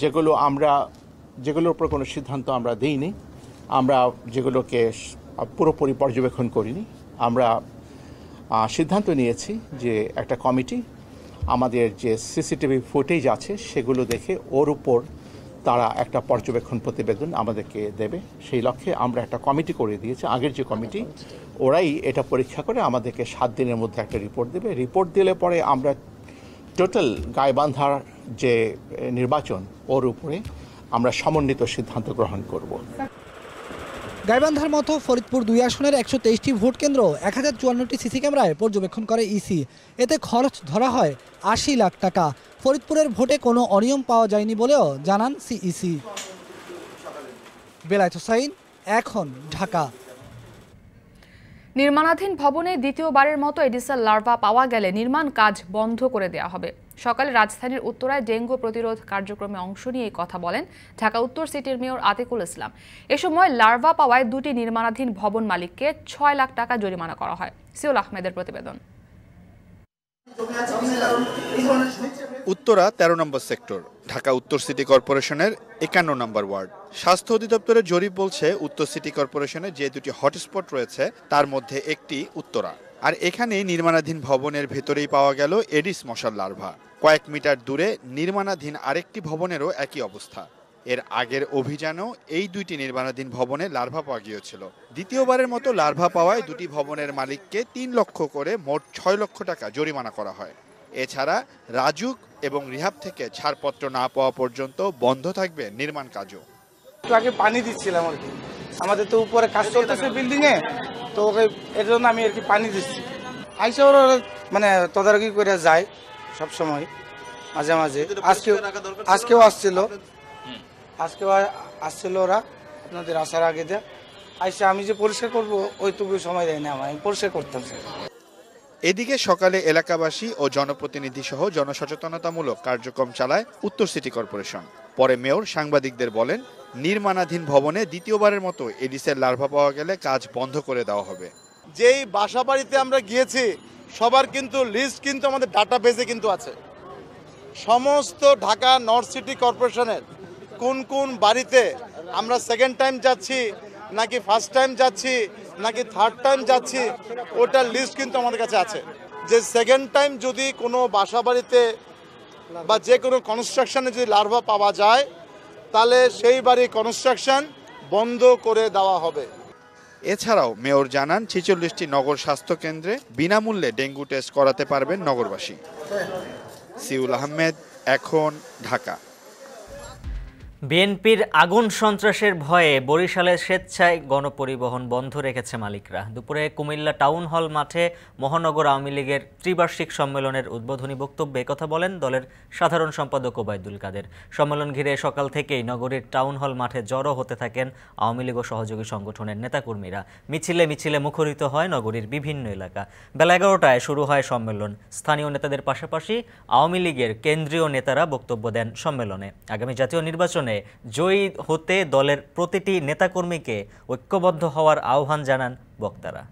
যেগুলো আমরা, যেগুলোর উপর কোনো সিদ্ধান্ত আমরা দিইনি। আমরা যেগুলোকে পুরোপুরি পর্যবেক্ষণ করিনি। আমরা সিদ্ধান্ত নিয়েছি যে একটা কমিটি, আমাদের যে সিসিটিভি ফুটেজ আছে, সেগুলো দেখে ওর উপর তারা একটা পর্যবেক্ষণ প্রতিবেদন আমাদেরকে দেবে। সেই লক্ষ্যে আমরা একটা কমিটি করে দিয়েছি। আগের যে কমিটি, ওরাই এটা পরীক্ষা করে আমাদেরকে সাত দিনের মধ্যে একটা রিপোর্ট দেবে। রিপোর্ট দিলে পরে আমরা টোটাল গাইবান্ধার যে নির্বাচন, ওর উপরে আমরা সমন্বিত সিদ্ধান্ত গ্রহণ করব। গাইবান্ধার মতো ফরিদপুর দুই আসনের একশো তেইশটি ভোট কেন্দ্র এক হাজার চুয়ান্নটি সিসি ক্যামেরায় পর্যবেক্ষণ করে ইসি। এতে খরচ ধরা হয় আশি লাখ টাকা। ফরিদপুরের ভোটে কোনো অনিয়ম পাওয়া যায়নি বলেও জানান সিইসি। বেলায়েত হোসাইন, এখন ঢাকা। নির্মাণাধীন ভবনে দ্বিতীয়বারের মতো এডিসের লার্ভা পাওয়া গেলে নির্মাণ কাজ বন্ধ করে দেওয়া হবে। সকালে রাজধানীর উত্তরায় ডেঙ্গু প্রতিরোধ কার্যক্রমে অংশ নিয়ে কথা বলেন ঢাকা উত্তর সিটির মেয়র আতিকুল ইসলাম। এ সময় লার্ভা পাওয়ায় দুটি নির্মাণাধীন ভবন মালিককে ছয় লাখ টাকা জরিমানা করা হয়। সিউল আহমেদের প্রতিবেদন। উত্তরা ১৩ নম্বর সেক্টর, ঢাকা উত্তর সিটি কর্পোরেশনের একান্ন নম্বর ওয়ার্ড। স্বাস্থ্য অধিদপ্তরের জরিপ বলছে, উত্তর সিটি কর্পোরেশনে যে দুটি হটস্পট রয়েছে, তার মধ্যে একটি উত্তরা। আর এখানে নির্মাণাধীন ভবনের ভেতরেই পাওয়া গেল এডিস মশার লার্ভা। কয়েক মিটার দূরে নির্মাণাধীন আরেকটি ভবনেরও একই অবস্থা। এর আগের অভিযানেও এই দুইটি নির্মাণাধীন ভবনে লার্ভা পাওয়া গিয়েছিল। দ্বিতীয়বারের মতো লার্ভা পাওয়ায় দুটি ভবনের মালিককে তিন লক্ষ করে মোট ছয় লক্ষ টাকা জরিমানা করা হয়। এছাড়া রাজুক এবং রিহাব থেকে ছাড়পত্র না পাওয়া পর্যন্ত বন্ধ থাকবে নির্মাণ কাজও। আগে পানি দিচ্ছিলাম আর কি। আমাদের তো উপরে কাজ চলতেছে বিল্ডিং এ তো ওকে এর জন্য আমি আর কি পানি দিচ্ছি। আইসা ওরা মানে তদারকি করে যায় সব সময় মাঝে। মাঝে আজকে আজকেও আসছিল। আজকেও আ- আসছিল ওরা আপনাদের আসার আগে দিয়ে আইসা আমি যে পরিষ্কার করব ওইটুকু সময় দেয় না আমার আমি পরিষ্কার করতাম এদিকে সকালে এলাকাবাসী ও জনপ্রতিনিধি সহ জনসচেতনতামূলক কার্যক্রম চালায় উত্তর সিটি কর্পোরেশন। পরে মেয়র সাংবাদিকদের বলেন নির্মাণাধীন ভবনে দ্বিতীয়বারের মতো এডিসের লার্ভা পাওয়া গেলে কাজ বন্ধ করে দেওয়া হবে। যেই বাসা বাড়িতে আমরা গিয়েছি সবার কিন্তু লিস্ট কিন্তু আমাদের ডাটা বেসে কিন্তু আছে। সমস্ত ঢাকা নর্থ সিটি কর্পোরেশনের কোন কোন বাড়িতে আমরা সেকেন্ড টাইম যাচ্ছি, নাকি ফার্স্ট টাইম যাচ্ছি, নাকি থার্ড টাইম যাচ্ছি, ওটার লিস্ট কিন্তু আমাদের কাছে আছে। যে সেকেন্ড টাইম যদি কোনো বাসা বাড়িতে বা যে কোনো কনস্ট্রাকশানে যদি লার্ভা পাওয়া যায়, তাহলে সেই বাড়ি কনস্ট্রাকশন বন্ধ করে দেওয়া হবে। এছাড়াও মেয়র জানান, ছেচল্লিশটি নগর স্বাস্থ্য কেন্দ্রে বিনামূল্যে ডেঙ্গু টেস্ট করাতে পারবেন নগরবাসী। সিউল আহমেদ, এখন ঢাকা। বিএনপির আগুন সন্ত্রাসের ভয়ে বরিশালে স্বেচ্ছায় গণপরিবহন বন্ধ রেখেছে মালিকরা। দুপুরে কুমিল্লা টাউন হল মাঠে মহানগর আওয়ামী লীগের ত্রিবার্ষিক সম্মেলনের উদ্বোধনী বক্তব্যে কথা বলেন দলের সাধারণ সম্পাদক ওবায়দুল কাদের। সম্মেলন ঘিরে সকাল থেকেই নগরীর টাউন হল মাঠে জড়ো হতে থাকেন আওয়ামী লীগ ও সহযোগী সংগঠনের নেতাকর্মীরা। মিছিলে মিছিলে মুখরিত হয় নগরীর বিভিন্ন এলাকা। বেলা এগারোটায় শুরু হয় সম্মেলন। স্থানীয় নেতাদের পাশাপাশি আওয়ামী লীগের কেন্দ্রীয় নেতারা বক্তব্য দেন সম্মেলনে। আগামী জাতীয় নির্বাচনে জয়ী হতে দলের প্রতিটি নেতাকর্মীকে ঐক্যবদ্ধ হওয়ার আহ্বান জানান বক্তারা।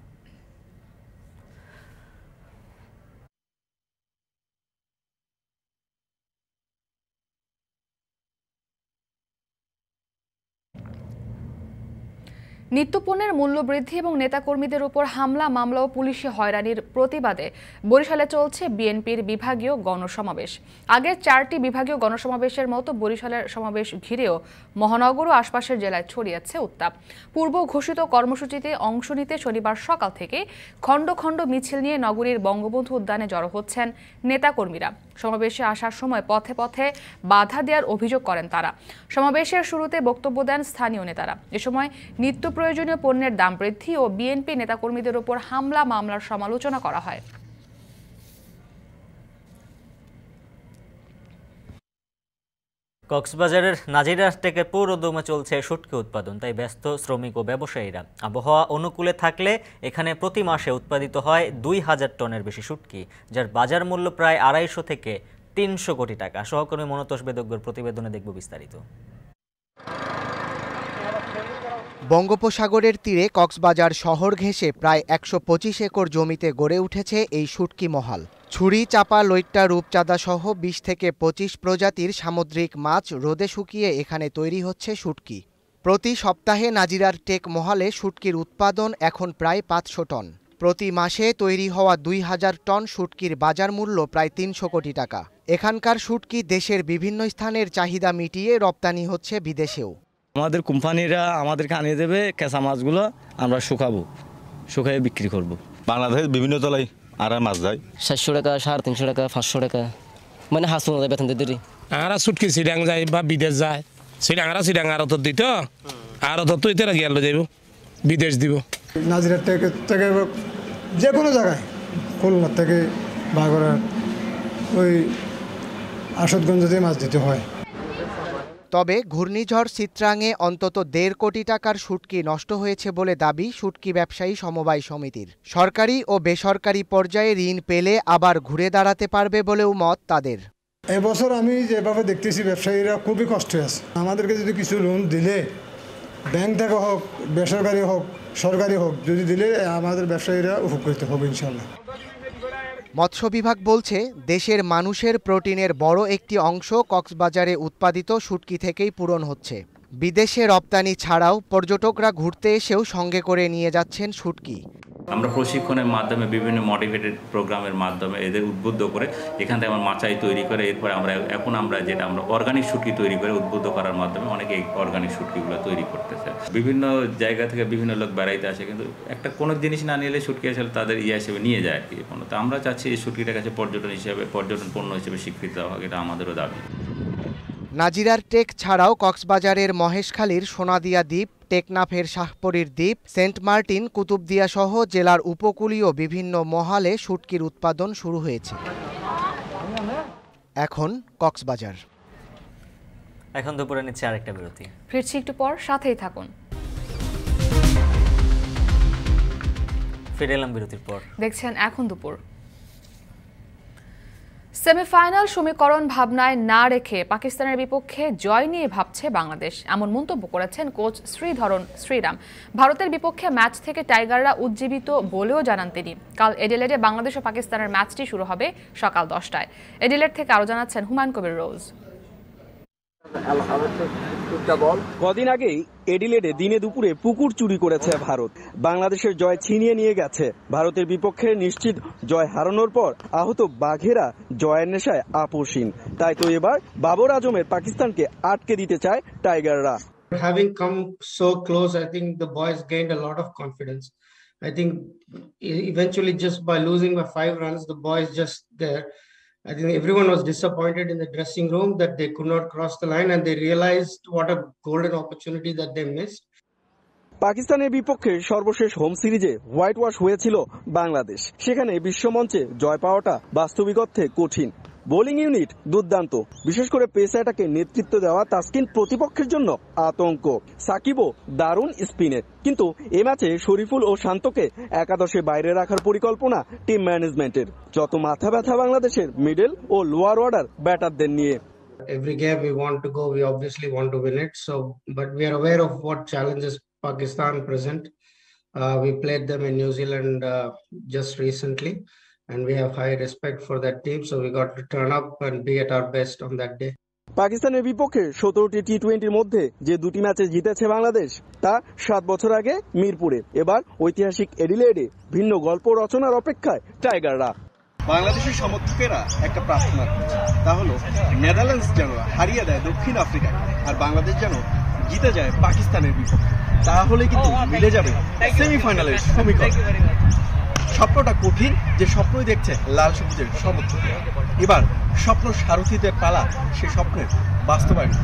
নিত্যপণ্যের মূল্য বৃদ্ধি এবং নেতাকর্মীদের উপর হামলা, মামলা ও পুলিশি হয়রানির প্রতিবাদে বরিশালে চলছে বিএনপির বিভাগীয় গণসমাবেশ। আগের চারটি বিভাগীয় গণসমাবেশের মতো বরিশালের সমাবেশ ঘিরেও মহানগর ও আশপাশের জেলায় ছড়িয়েছে উত্তাপ। পূর্ব ঘোষিত কর্মসূচিতে অংশ নিতে শনিবার সকাল থেকে খণ্ড খণ্ড মিছিল নিয়ে নগরীর বঙ্গবন্ধু উদ্যানে জড়ো হচ্ছেন নেতাকর্মীরা। সমাবেশে আসার সময় পথে পথে বাধা দেওয়ার অভিযোগ করেন তারা। সমাবেশের শুরুতে বক্তব্য দেন স্থানীয় নেতারা। এ সময় নিত্য প্রয়োজনীয় পণ্যের দাম বৃদ্ধি ও বিএনপি নেতাকর্মীদের ওপর হামলা মামলার সমালোচনা করা হয়। কক্সবাজারের নাজিরা থেকে পুরোদমে চলছে শুটকি উৎপাদন। তাই ব্যস্ত শ্রমিক ও ব্যবসায়ীরা। আবহাওয়া অনুকূলে থাকলে এখানে প্রতি মাসে উৎপাদিত হয় দুই হাজার টনের বেশি শুটকি, যার বাজার মূল্য প্রায় আড়াইশো থেকে তিনশো কোটি টাকা। সহকর্মী মনতোষ বেদজ্ঞর প্রতিবেদনে দেখব বিস্তারিত। বঙ্গোপসাগরের তীরে কক্সবাজার শহর ঘেঁষে প্রায় একশো পঁচিশ একর জমিতে গড়ে উঠেছে এই শুটকি মহাল। ছুরি চাপা লইট্টা রূপচাঁদা সহ বিশ থেকে পঁচিশ প্রজাতির সামুদ্রিক মাছ রোদে শুকিয়ে এখানে তৈরি হচ্ছে শুটকি। প্রতি সপ্তাহে নাজিরার টেক মহালে শুটকির উৎপাদন এখন প্রায় পাঁচশো টন। প্রতি মাসে তৈরি হওয়া দুই হাজার টন শুটকির বাজার মূল্য প্রায় তিনশো কোটি টাকা। এখানকার শুটকি দেশের বিভিন্ন স্থানের চাহিদা মিটিয়ে রপ্তানি হচ্ছে বিদেশেও। আমাদের কোম্পানিরা আমাদেরকে আনিয়ে দেবে কেঁচা মাছগুলো আমরা শুকাবো শুকাই বিক্রি করব। বাংলাদেশের বিভিন্ন তলায় আর মাছ যায়। সাতশো টাকা সাড়ে তিনশো টাকা পাঁচশো টাকা। মানে হাসু না বেতন দিতে দিই আরা ছুটকি সিডাং যায় বা বিদেশ যায়। সিডাং আরা সিডাং আরও তো দিত। আরও তো তুই তেরা গিয়াল যাইব। বিদেশ দিব। নাজিরার থেকে থেকে যে কোনো জায়গায় খুলনার থেকে বাগড়ার ওই আসাদগঞ্জ দিয়ে মাছ দিতে হয় তবে ঘূর্ণিঝড় চিত্রাঙে অন্তত দেড় কোটি টাকার শুটকি নষ্ট হয়েছে বলে দাবি শুটকি ব্যবসায়ী সমবায় সমিতির। সরকারি ও বেসরকারি পর্যায়ে ঋণ পেলে আবার ঘুরে দাঁড়াতে পারবে বলেও মত তাদের। এবছর আমি যেভাবে দেখতেছি, ব্যবসায়ীরা খুবই কষ্টে আছে। আমাদেরকে যদি কিছু লোন দিলে, ব্যাংক থেকে হোক, বেসরকারি হোক, সরকারি হোক, যদি দিলে আমাদের ব্যবসায়ীরা উপকৃত হবে ইনশাল্লাহ মৎস্য বিভাগ বলছে, দেশের মানুষের প্রোটিনের বড় একটি অংশ কক্সবাজারে উৎপাদিত শুটকি থেকেই পূরণ হচ্ছে। বিদেশে রপ্তানি ছাড়াও পর্যটকরা ঘুরতে এসেও সঙ্গে করে নিয়ে যাচ্ছেন শুটকি। আমরা প্রশিক্ষণের মাধ্যমে বিভিন্ন মোটিভেটেড প্রোগ্রামের মাধ্যমে এদের উদ্বুদ্ধ করে এখান থেকে আমরা মাচাই তৈরি করে, এরপরে আমরা এখন আমরা যেটা আমরা অর্গানিক শুটকি তৈরি করে উদ্বুদ্ধ করার মাধ্যমে অনেকে এই অর্গানিক শুটকিগুলো তৈরি করতেছে। বিভিন্ন জায়গা থেকে বিভিন্ন লোক বেড়াইতে আসে, কিন্তু একটা কোনো জিনিস না নিলে শুটকি আসলে তাদের ইয়ে হিসেবে নিয়ে যায় আর কি তো আমরা চাচ্ছি এই শুটকিটার কাছে পর্যটন হিসেবে, পর্যটন পণ্য হিসেবে স্বীকৃতি দেওয়া এটা আমাদেরও দাবি। নাজিরার টেক ছাড়াও কক্সবাজারের মহেশখালীর সোনাদিয়া দ্বীপ টেকনাফের শাহপরীর দ্বীপ সেন্ট মার্টিন কুতুবদিয়া সহ জেলার উপকূলীয় বিভিন্ন মহালে শুটকির উৎপাদন শুরু হয়েছে। এখন কক্সবাজার। এখন দুপুরে নিচ্ছে আরেকটা বিরতি। ফিরছি একটু পর সাথেই থাকুন। ফিরে এলাম বিরতির পর। দেখছেন এখন দুপুর। সেমিফাইনাল সমীকরণ ভাবনায় না রেখে পাকিস্তানের বিপক্ষে জয় নিয়ে ভাবছে বাংলাদেশ। এমন মন্তব্য করেছেন কোচ শ্রীধরন শ্রীরাম। ভারতের বিপক্ষে ম্যাচ থেকে টাইগাররা উজ্জীবিত বলেও জানান তিনি। কাল এডিলেডে বাংলাদেশ ও পাকিস্তানের ম্যাচটি শুরু হবে সকাল দশটায়। এডিলেড থেকে আরও জানাচ্ছেন হুমায়ুন কবির রোজ। কদিন আগেই এডিলেডে দিনে দুপুরে পুকুর চুরি করেছে ভারত বাংলাদেশের জয় ছিনিয়ে নিয়ে গেছে ভারতের বিপক্ষে নিশ্চিত জয় হারানোর পর আহত বাঘেরা জয়ের নেশায় আপোষহীন তাই তো এবার বাবর আজমের পাকিস্তানকে আটকে দিতে চায় টাইগাররা Having come so close, I think the boys gained a lot of confidence. I think eventually, just by losing by five runs, the boys just there. I think everyone was disappointed in the dressing room that they could not cross the line and they realized what a golden opportunity that they missed. পাকিস্তানের বিপক্ষে সর্বশেষ হোম সিরিজে হোয়াইট ওয়াশ হয়েছিল বাংলাদেশ সেখানে বিশ্বমঞ্চে জয় পাওয়াটা বাস্তবিক অর্থে কঠিন বোলিং ইউনিট দুর্দান্ত। বিশেষ করে পেস অ্যাটাকে নেতৃত্ব দেওয়া তাস্কিন প্রতিপক্ষের জন্য আতঙ্ক। সাকিবও দারুণ স্পিনের কিন্তু এ ম্যাচে শরীফুল ও শান্তকে একাদশে বাইরে রাখার পরিকল্পনা টিম ম্যানেজমেন্টের। যত মাথা ব্যথা বাংলাদেশের মিডল ও লোয়ার অর্ডার ব্যাটারদের নিয়ে। Every game we want to go, we obviously want to win it. So, but we are aware of what challenges Pakistan present. Uh, we played them in New Zealand uh, just recently, and we have high respect for that team. So we got to turn up and be at our best on that day. পাকিস্তানের বিপক্ষে সতেরোটি টি টোয়েন্টির মধ্যে যে দুটি ম্যাচে জিতেছে বাংলাদেশ তা সাত বছর আগে মিরপুরে। এবার ঐতিহাসিক এডিলেডে ভিন্ন গল্প রচনার অপেক্ষায় টাইগাররা। বাংলাদেশের সমর্থকেরা একটা প্রার্থনা তা হলো নেদারল্যান্ডস যেন হারিয়ে দেয় দক্ষিণ আফ্রিকা আর বাংলাদেশ যেন জিতে যায় পাকিস্তানের বিপক্ষে। তাহলে কিন্তু মিলে যাবে সেমিফাইনালের সমীকরণ। স্বপ্নটা কঠিন, যে স্বপ্নই দেখছে লাল সবুজের সমুদ্র। এবার স্বপ্ন সারথীদের পালা সে স্বপ্নের বাস্তবায়ন।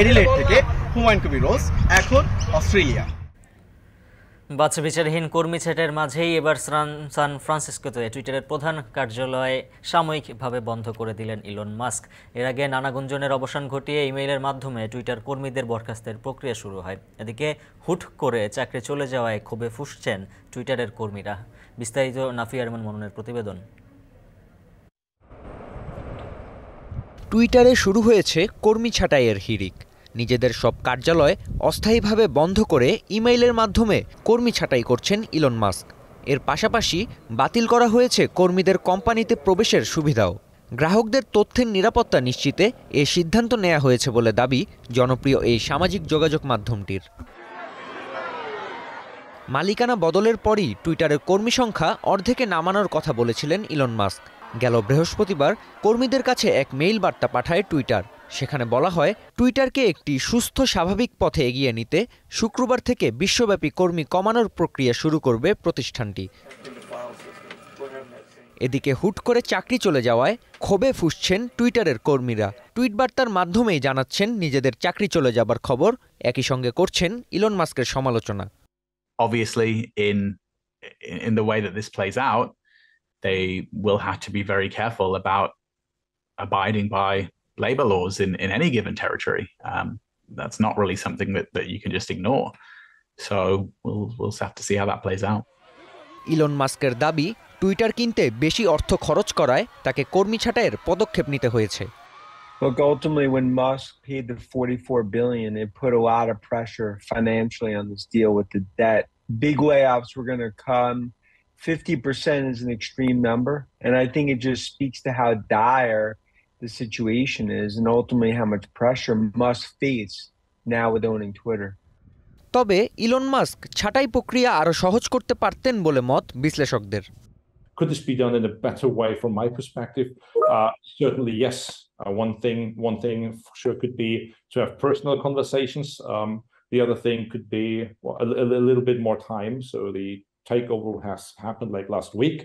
এডিলেট থেকে হুমায়ুন কবির রোজ এখন অস্ট্রেলিয়া। বাচ্চা বিচারহীন কর্মী ছেটের মাঝেই এবার সান ফ্রান্সিসকোতে টুইটারের প্রধান কার্যালয়ে সাময়িকভাবে বন্ধ করে দিলেন ইলন মাস্ক। এর আগে নানা গুঞ্জনের অবসান ঘটিয়ে ইমেইলের মাধ্যমে টুইটার কর্মীদের বরখাস্তের প্রক্রিয়া শুরু হয়। এদিকে হুট করে চাকরি চলে যাওয়ায় ক্ষোভে ফুসছেন টুইটারের কর্মীরা। বিস্তারিত নাফিয়ার মননের প্রতিবেদন। টুইটারে শুরু হয়েছে কর্মী ছাঁটাইয়ের হিড়িক। নিজেদের সব কার্যালয় অস্থায়ীভাবে বন্ধ করে ইমেইলের মাধ্যমে কর্মী ছাঁটাই করছেন ইলন মাস্ক। এর পাশাপাশি বাতিল করা হয়েছে কর্মীদের কোম্পানিতে প্রবেশের সুবিধাও। গ্রাহকদের তথ্যের নিরাপত্তা নিশ্চিতে এ সিদ্ধান্ত নেওয়া হয়েছে বলে দাবি জনপ্রিয় এই সামাজিক যোগাযোগ মাধ্যমটির। মালিকানা বদলের পরই টুইটারের কর্মী সংখ্যা অর্ধেকে নামানোর কথা বলেছিলেন ইলন মাস্ক। গেল বৃহস্পতিবার কর্মীদের কাছে এক মেইল বার্তা পাঠায় টুইটার। সেখানে বলা হয়, টুইটারকে একটি সুস্থ, স্বাভাবিক পথে এগিয়ে নিতে শুক্রবার থেকে বিশ্বব্যাপী কর্মী কমানোর প্রক্রিয়া শুরু করবে প্রতিষ্ঠানটি। এদিকে হুট করে চাকরি চলে যাওয়ায় ক্ষোভে ফুসছেন টুইটারের কর্মীরা। টুইট বার্তার মাধ্যমেই জানাচ্ছেন, নিজেদের চাকরি চলে যাবার খবর একই সঙ্গে করছেন ইলন মাস্কের সমালোচনা। Obviously, in in the way that this plays out, they will have to be very careful about abiding by labor laws in, in any given territory. Um, that's not really something that, that you can just ignore. So we'll, we'll have to see how that plays out. Elon মাস্কের দাবি টুইটার কিনতে বেশি অর্থ খরচ করায় তাকে কর্মী ছাঁটাইয়ের পদক্ষেপ নিতে হয়েছে Look, ultimately, when Musk paid the 44 billion, it put a lot of pressure financially on this deal with the debt. Big layoffs were going to come. 50% is an extreme number. And I think it just speaks to how dire the situation is and ultimately how much pressure Musk face now with owning Twitter. তবে ইলন মাস্ক ছাঁটাই প্রক্রিয়া আরও সহজ করতে পারতেন বলে মত বিশ্লেষকদের Could this be done in a better way from my perspective? Uh, certainly, yes. Uh, one thing, one thing for sure could be to have personal conversations. Um, the other thing could be well, a, a little bit more time. So the takeover has happened like last week.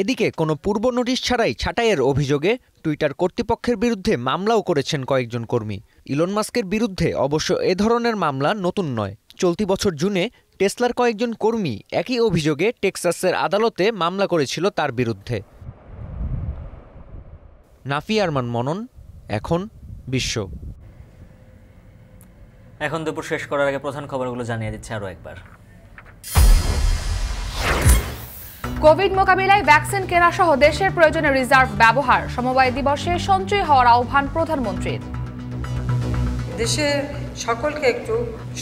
এদিকে কোনো পূর্ব নোটিশ ছাড়াই ছাঁটাইয়ের অভিযোগে টুইটার কর্তৃপক্ষের বিরুদ্ধে মামলাও করেছেন কয়েকজন কর্মী। ইলন মাস্কের বিরুদ্ধে অবশ্য এ ধরনের মামলা নতুন নয়। চলতি বছর জুনে টেসলার কয়েকজন কর্মী একই অভিযোগে টেক্সাসের আদালতে মামলা করেছিল তার বিরুদ্ধে। নাফি আরমান মনন, এখন বিশ্ব। এখন দুপুর শেষ করার আগে প্রধান খবরগুলো জানিয়ে দিচ্ছে আরও একবার। কোভিড মোকাবিলায় ভ্যাকসিন কেনা সহ দেশের প্রয়োজনে রিজার্ভ ব্যবহার, সমবায় দিবসে সঞ্চয় হওয়ার আহ্বান প্রধানমন্ত্রীর। দেশের সকলকে একটু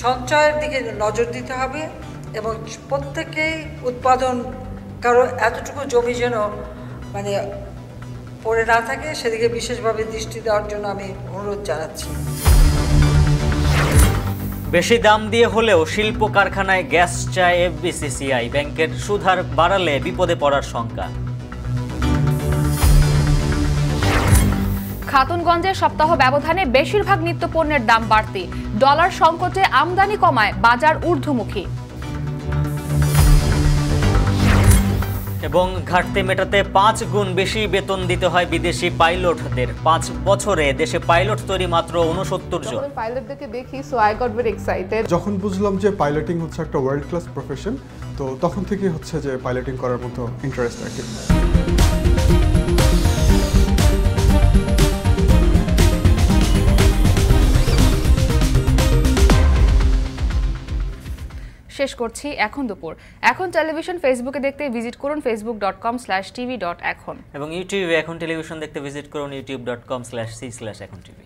সঞ্চয়ের দিকে নজর দিতে হবে এবং প্রত্যেকেই উৎপাদন, কারও এতটুকু জমি যেন মানে পড়ে না থাকে, সেদিকে বিশেষভাবে দৃষ্টি দেওয়ার জন্য আমি অনুরোধ জানাচ্ছি। বেশি দাম দিয়ে হলেও শিল্প কারখানায় গ্যাস চায় এফবিসিসিআই ব্যাংকের সুধার বাড়ালে বিপদে পড়ার শঙ্কা। খাতুনগঞ্জে সপ্তাহ ব্যবধানে বেশিরভাগ নিত্যপণ্যের দাম বাড়তি। ডলার সংকটে আমদানি কমায় বাজার ঊর্ধ্বমুখী। এবং ঘাটতি মেটাতে পাঁচ গুণ বেশি বেতন দিতে হয় বিদেশি পাইলটদের। পাঁচ বছরে দেশে পাইলট তৈরি মাত্র উনসত্তর জন। পাইলটদেরকে দেখি so I got very excited যখন বুঝলাম যে পাইলটিং হচ্ছে একটা ওয়ার্ল্ড ক্লাস প্রফেশন তো তখন থেকে হচ্ছে যে পাইলটিং করার মতো ইন্টারেস্ট আর শেষ করছি এখন দুপুর। এখন টেলিভিশন ফেসবুকে দেখতে ভিজিট করুন Facebook dot com slash TV dot Ekhon. এবং ইউটিউবে এখন টেলিভিশন দেখতে ভিজিট করুন YouTube dot com slash C slash Ekhon TV